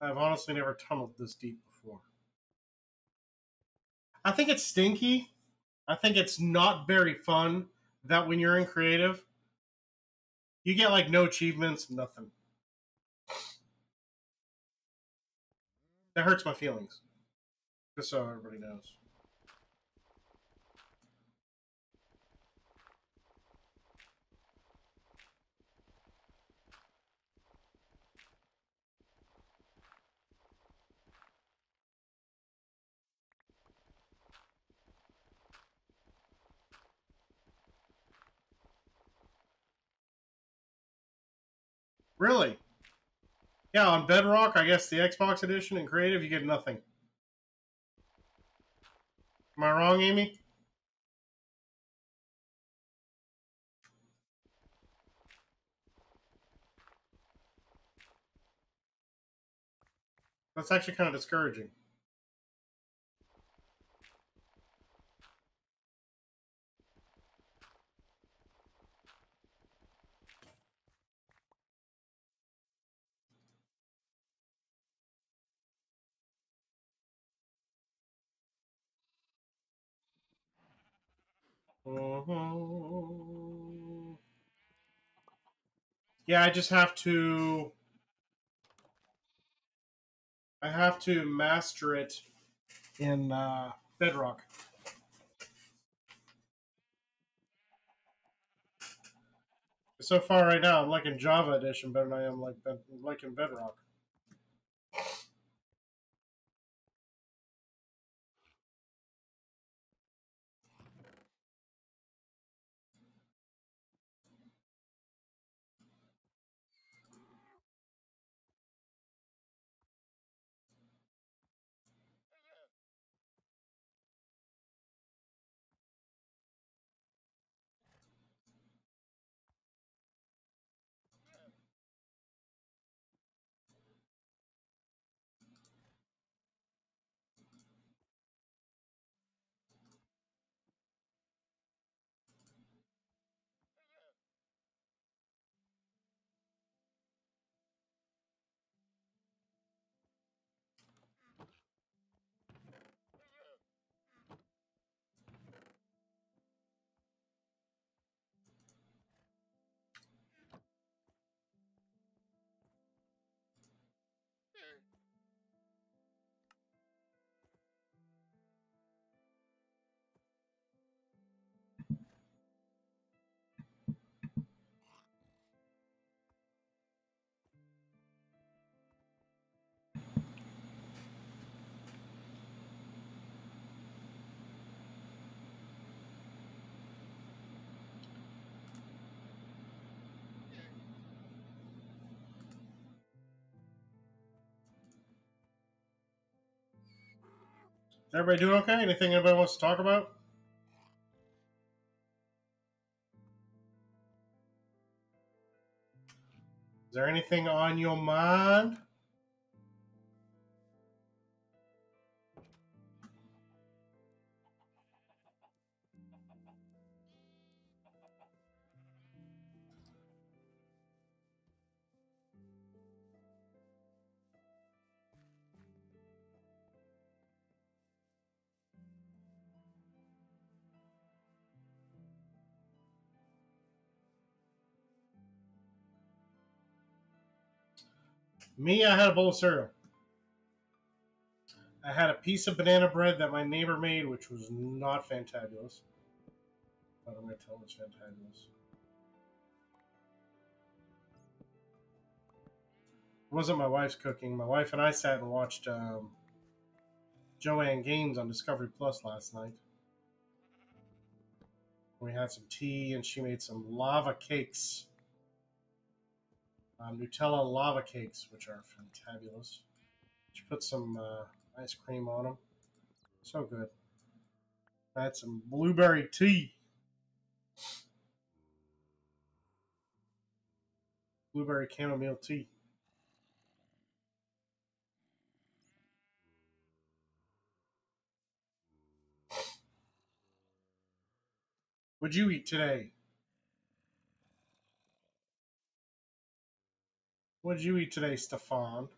I've honestly never tunneled this deep before. I think it's stinky. I think it's not very fun that when you're in creative, you get like no achievements, nothing. That hurts my feelings. Just so everybody knows. Really? Yeah, on Bedrock, I guess the Xbox edition and creative, you get nothing. Am I wrong, Amy? That's actually kind of discouraging. Mhm. Yeah, I just have to. I have to master it in uh, Bedrock. So far, right now, I'm liking Java Edition better than I am like like in Bedrock. Everybody doing okay? Anything anybody wants to talk about? Is there anything on your mind? Me, I had a bowl of cereal. I had a piece of banana bread that my neighbor made, which was not fantabulous. But I'm going to tell him it's fantabulous. It wasn't my wife's cooking. My wife and I sat and watched um, Joanna Gaines on Discovery Plus last night. We had some tea, and she made some lava cakes um, Nutella lava cakes, which are fantabulous. She put some uh, ice cream on them. So good. I had some blueberry tea. Blueberry chamomile tea. What'd you eat today? What did you eat today, Stefan?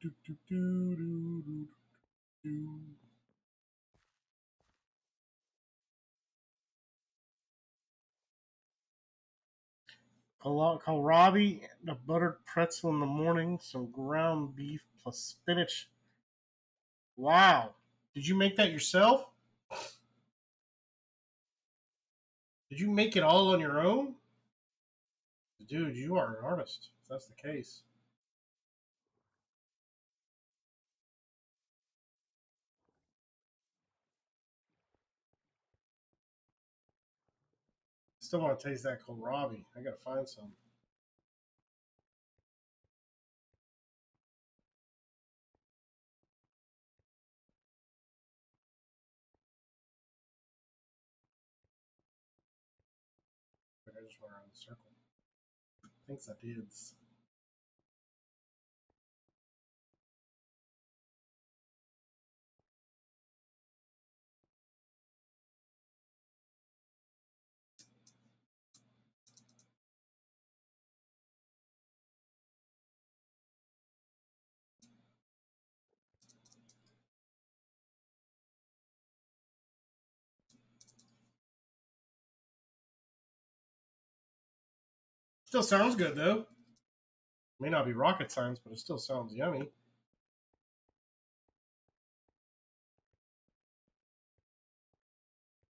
Do, do. Kohl- Kohlrabi, a buttered pretzel in the morning, some ground beef plus spinach. Wow. Did you make that yourself? Did you make it all on your own? Dude, you are an artist, if that's the case. Still want to taste that kohlrabi. I gotta find some. I just went around the circle. Thinks I did. Still sounds good though. May not be rocket science, but it still sounds yummy.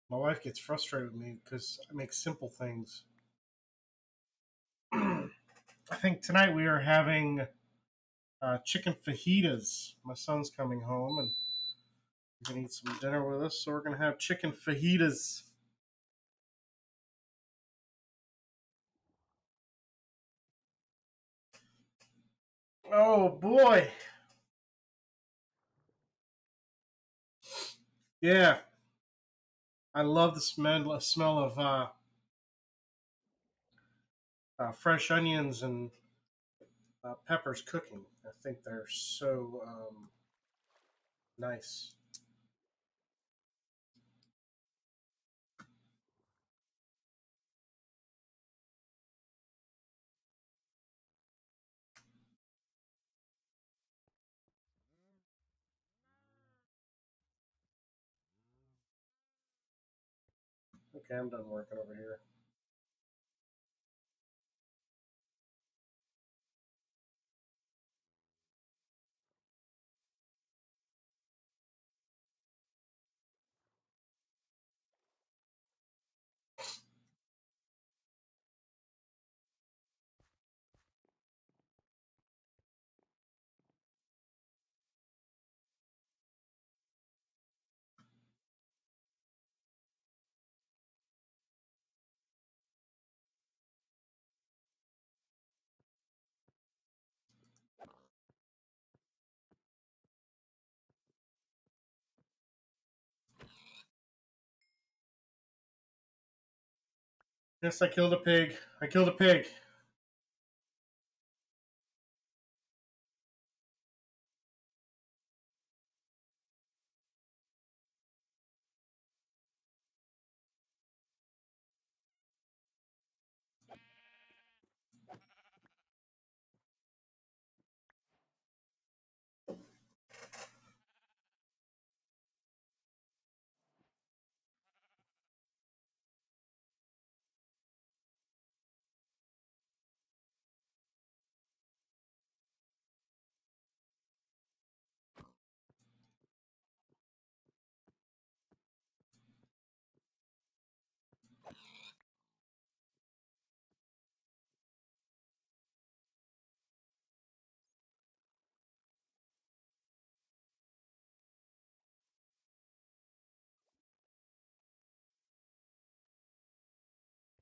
My wife gets frustrated with me because I make simple things. I think tonight we are having uh, chicken fajitas. My son's coming home and we're gonna eat some dinner with us, so we're gonna have chicken fajitas. Oh boy. Yeah. I love the smell smell of uh, uh, fresh onions and uh, peppers cooking. I think they're so um, nice. I'm done working over here. Yes, I killed a pig. I killed a pig.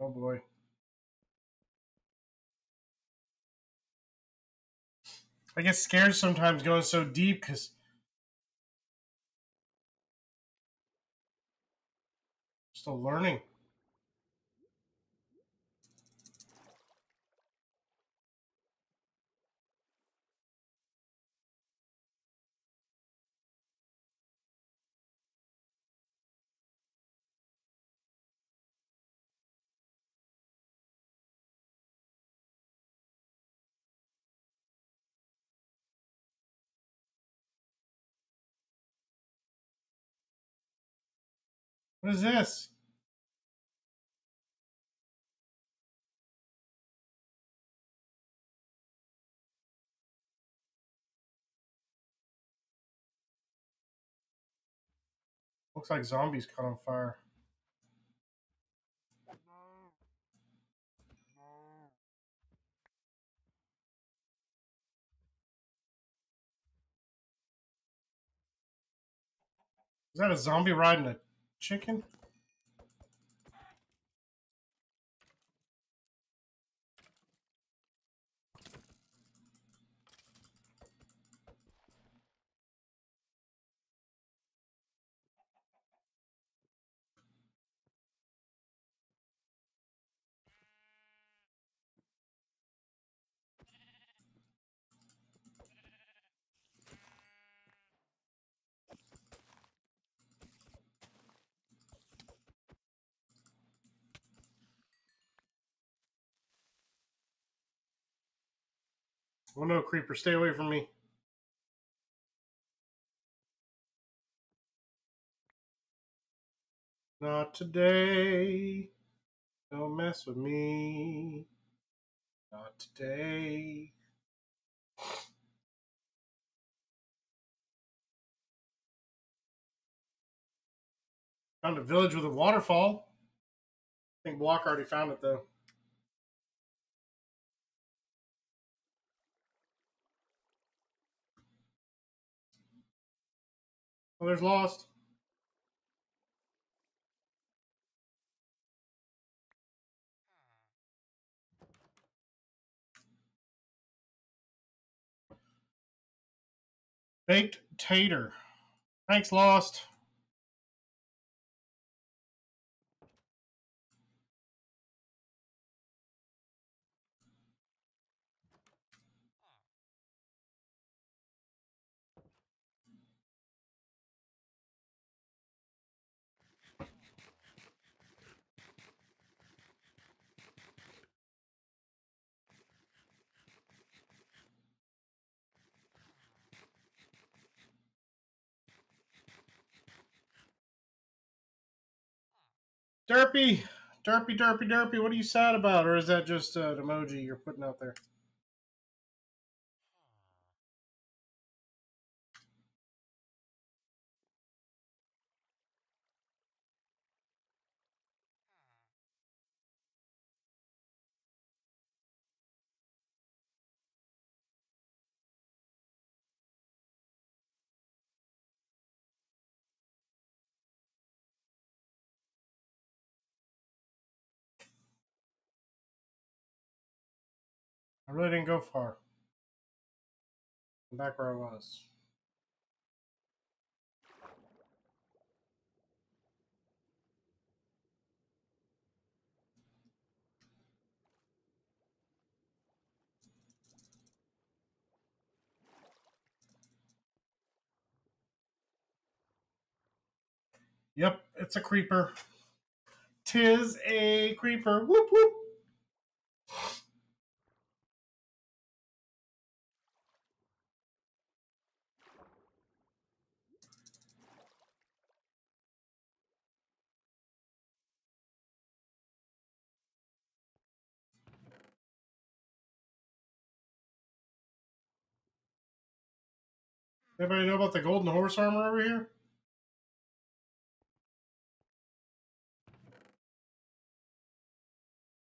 Oh boy. I get scared sometimes going so deep because still learning. What is this? Looks like zombies caught on fire. Is that a zombie riding a chicken? Oh no, creeper, stay away from me. Not today. Don't mess with me. Not today. Found a village with a waterfall. I think Block already found it though. There's Lost. Baked tater. Thanks, Lost. Derpy, derpy, derpy, derpy. What are you sad about, or is that just an emoji you're putting out there? I really didn't go far. I'm back where I was. Yep, it's a creeper. Tis a creeper. Whoop whoop. Anybody know about the golden horse armor over here?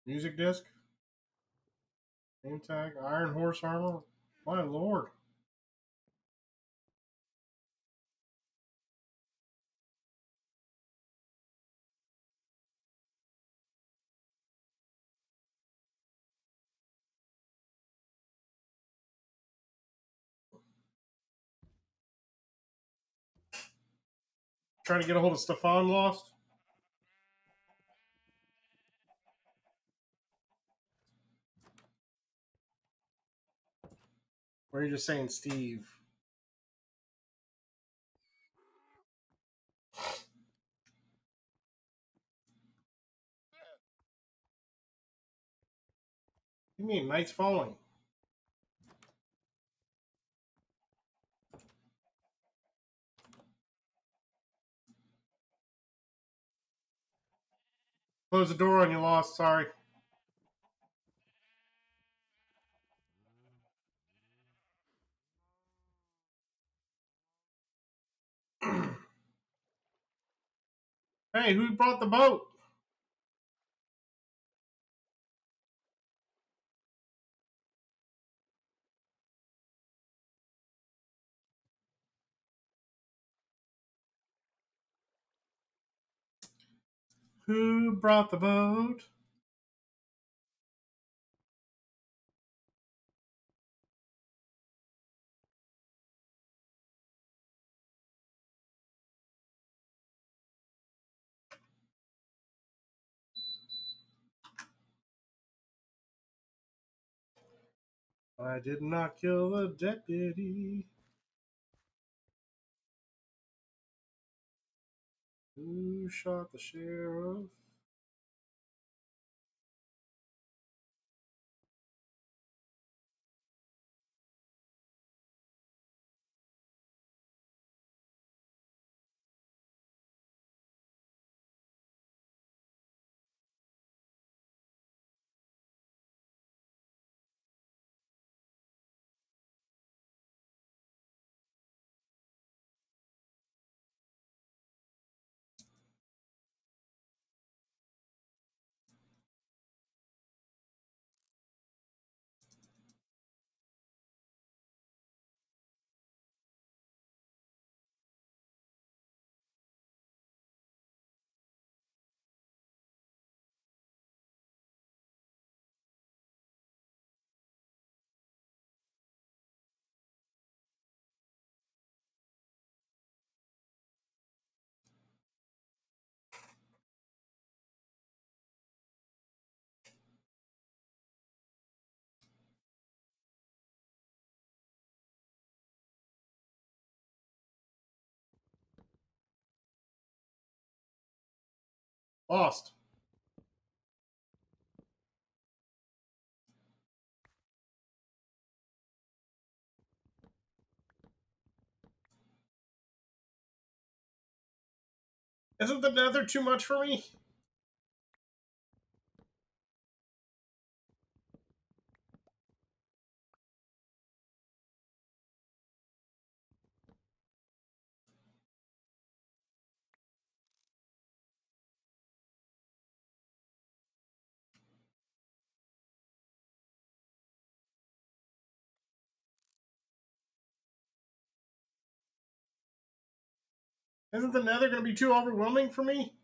Music disc. Name tag. Iron horse armor. My lord. Trying to get a hold of Stefan Lost. Or are you just saying Steve? You mean night's falling? Close the door on you, lost. Sorry. hey, who brought the boat? Who brought the boat? I did not kill the deputy. Who shot the sheriff? Lost. Isn't the nether too much for me? Isn't the nether going to be too overwhelming for me?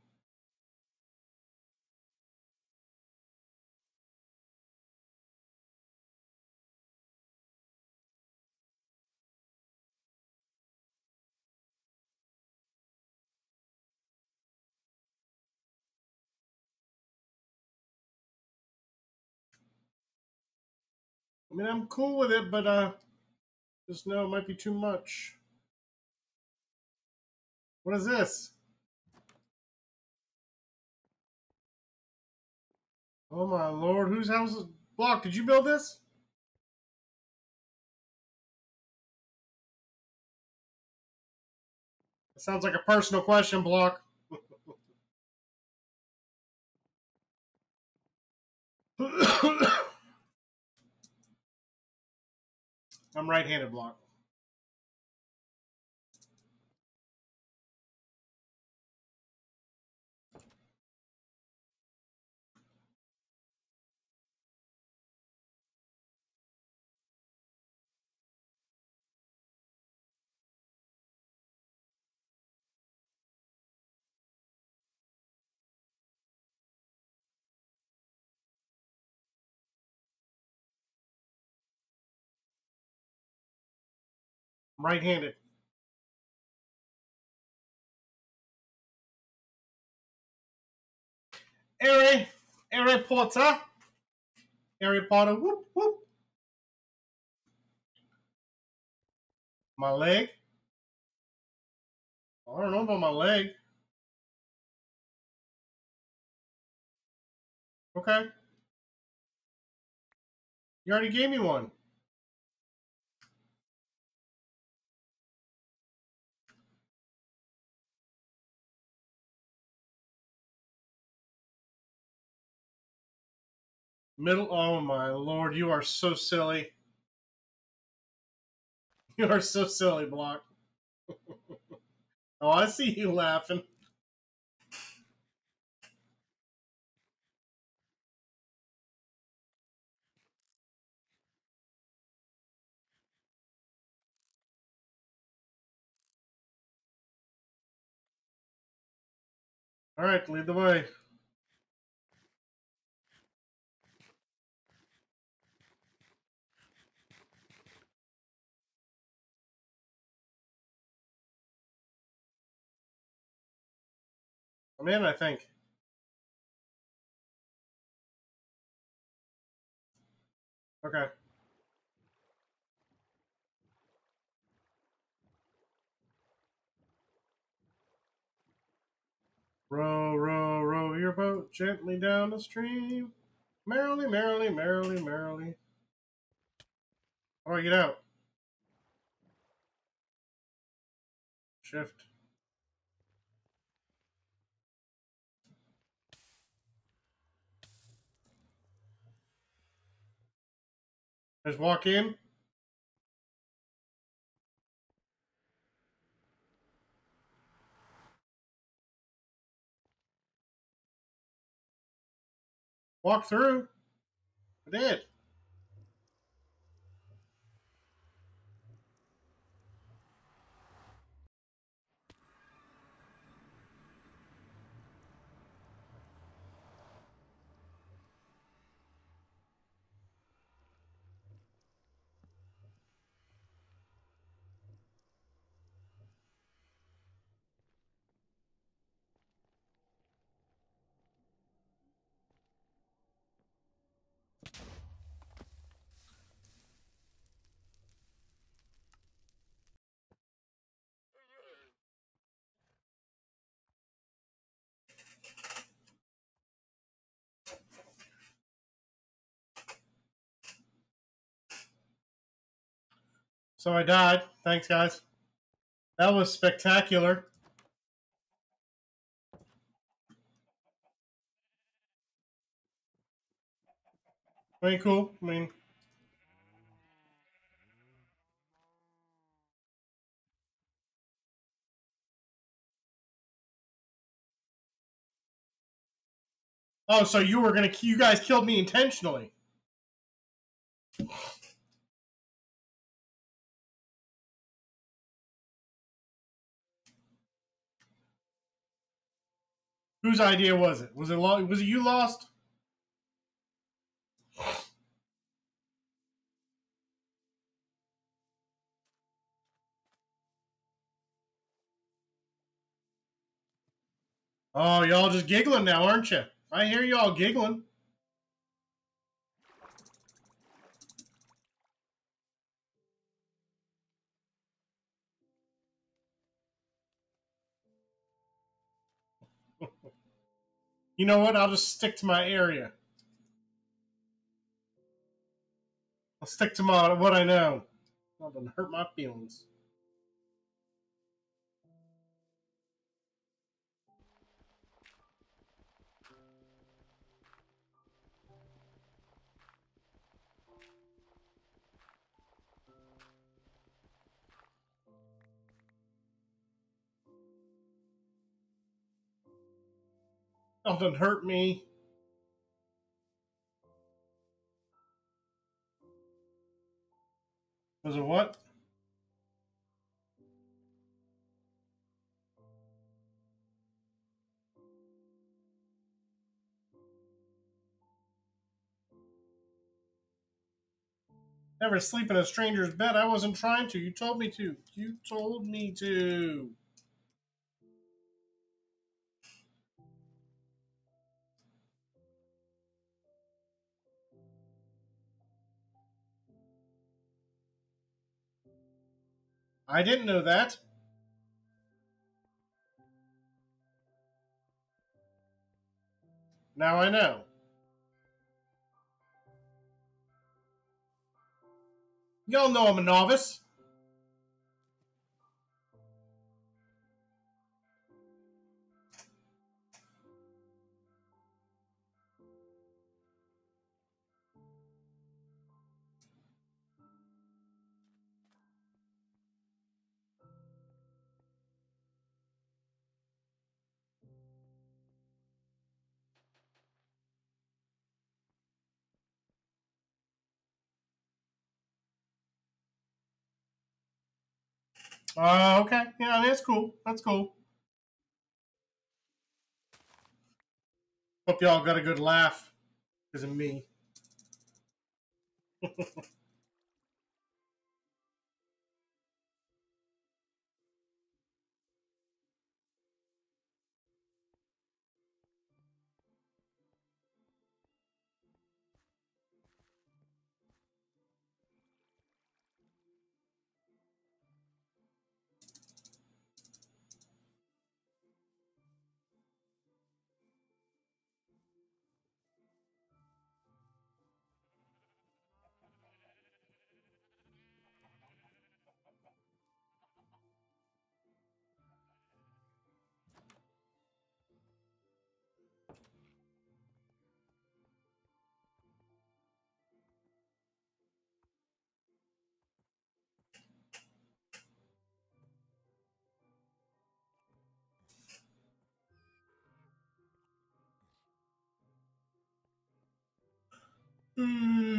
I mean, I'm cool with it, but uh, just know it might be too much. What is this? Oh my lord, whose house is blocked? Did you build this? It sounds like a personal question, Block. I'm right-handed, Block. Right-handed. Harry, Harry Potter. Harry Potter, whoop, whoop. My leg? I don't know about my leg. Okay. You already gave me one. Middle. Oh my lord, you are so silly. You are so silly, Block. oh, I see you laughing. All right, lead the way. I'm in, I think. Okay. Row, row, row your boat gently down the stream. Merrily, merrily, merrily, merrily. I get out? Shift. Just walk in. Walk through. I did. So I died. Thanks, guys. That was spectacular. Mean, cool. I mean, oh, so you were gonna, you guys killed me intentionally. Whose idea was it? Was it lo- was it you lost? Oh, y'all just giggling now, aren't you? I hear y'all giggling. You know what? I'll just stick to my area. I'll stick to my what I know. That doesn't hurt my feelings. Doesn't hurt me. Was it what? Never sleep in a stranger's bed. I wasn't trying to. You told me to. You told me to. I didn't know that. Now I know. Y'all know I'm a novice. Uh, okay. Yeah, that's cool. That's cool. Hope y'all got a good laugh because of me. 嗯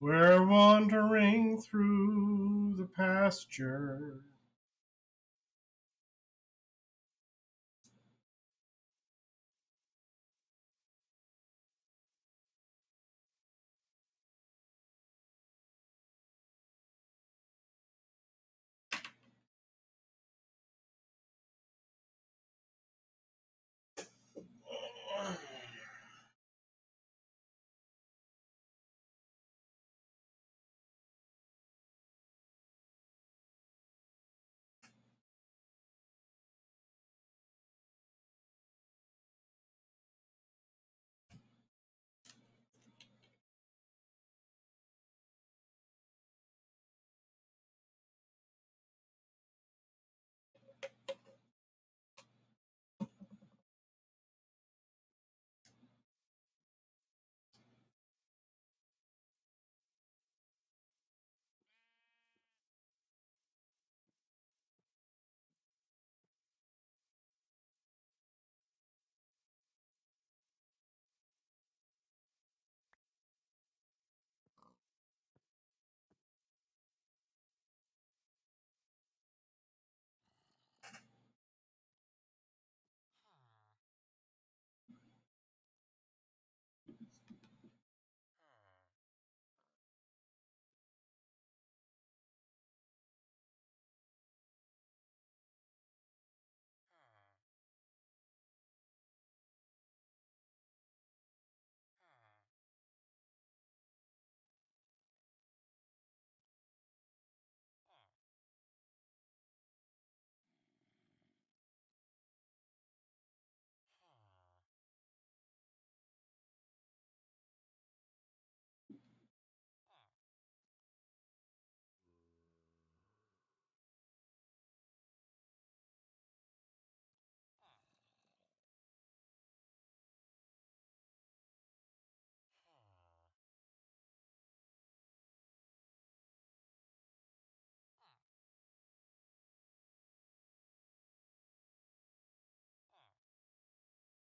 We're wandering through the pasture.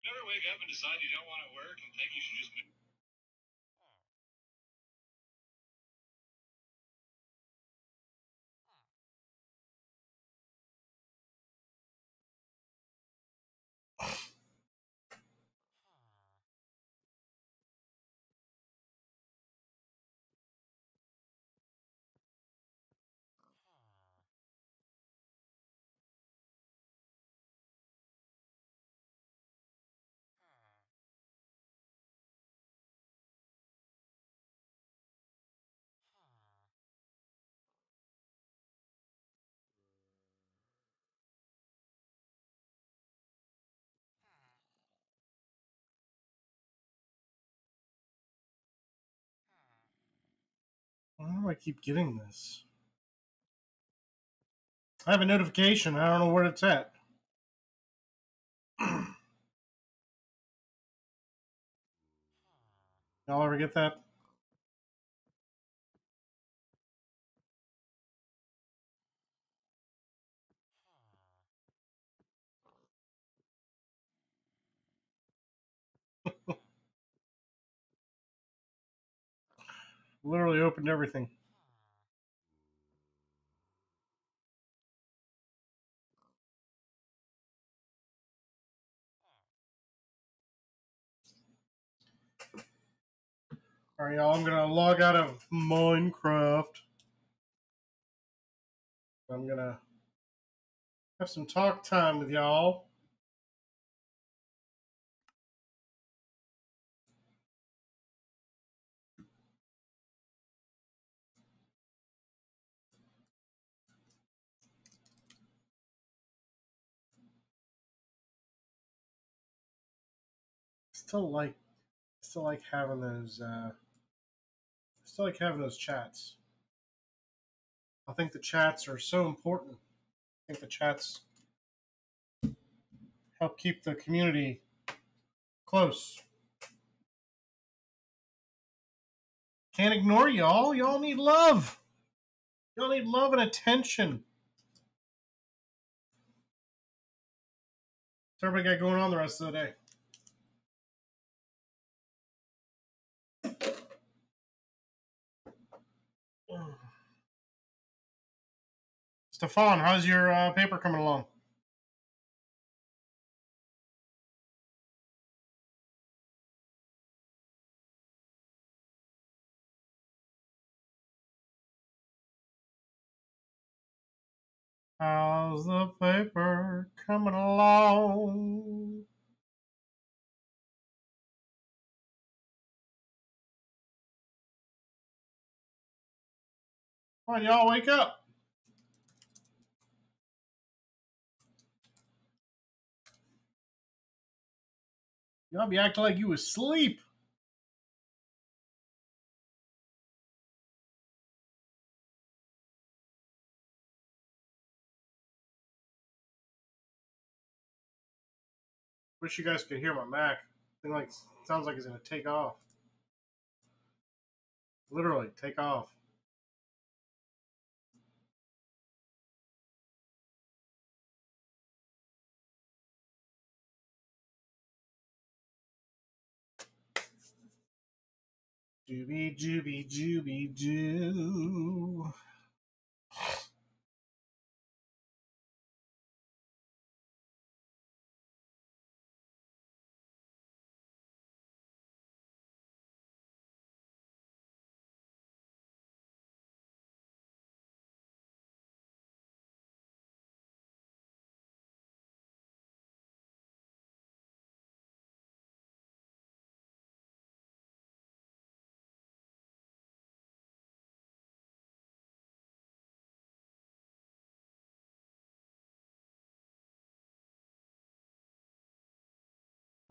Never wake up and decide you don't want to work and think you should just. Why I keep getting this? I have a notification. I don't know where it's at. Y'all ever get that? Literally opened everything. All right, y'all. I'm gonna log out of Minecraft. I'm gonna have some talk time with y'all. Still like, still like having those. Uh, still like having those chats. I think the chats are so important. I think the chats help keep the community close. Can't ignore y'all. Y'all need love. Y'all need love and attention. What's everybody got going on the rest of the day? Stefan, how's your uh, paper coming along? How's the paper coming along? Come on, y'all, wake up. Y'all be acting like you was asleep. Wish you guys could hear my Mac. Thing like sounds like it's gonna take off. Literally, take off. Jooby jooby jooby joo.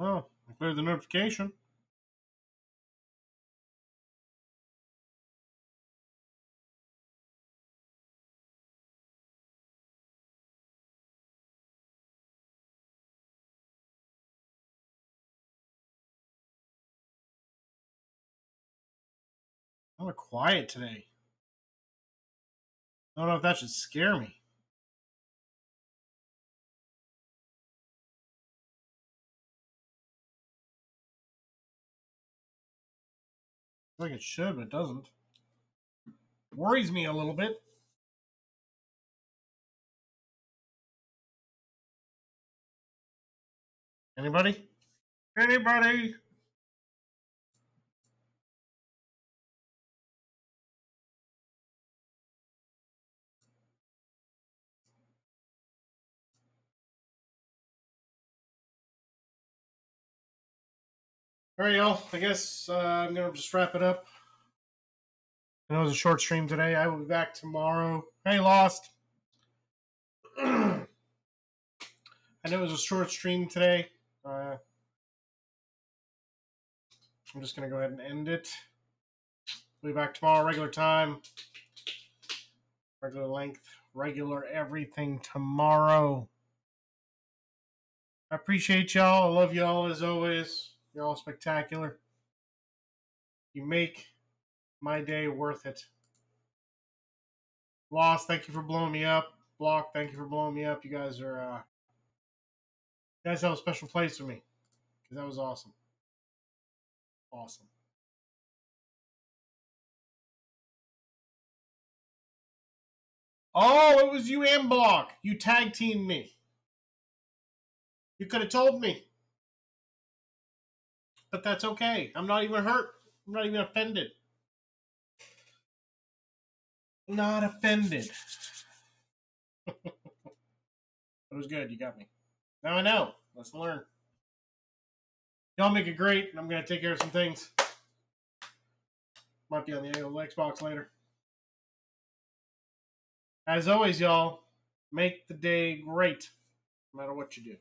Oh, I the notification. I'm quiet today. I don't know if that should scare me. Feel like it should, but it doesn't. Worries me a little bit. Anybody? Anybody? All right, y'all. I guess uh, I'm gonna just wrap it up. I know it was a short stream today. I will be back tomorrow. Hey, Lost. I know it was a short stream today. Uh, I'm just gonna go ahead and end it. We'll be back tomorrow, regular time, regular length, regular everything tomorrow. I appreciate y'all. I love y'all as always. You're all spectacular. You make my day worth it. Lost, thank you for blowing me up. Block, thank you for blowing me up. You guys are, uh, guys have a special place for me because that was awesome. Awesome. Oh, it was you and Block. You tag teamed me. You could have told me but that's okay. I'm not even hurt. I'm not even offended. Not offended. it was good. You got me. Now I know. Let's learn. Y'all make it great. I'm going to take care of some things. Might be on the Xbox later. As always, y'all, make the day great, no matter what you do.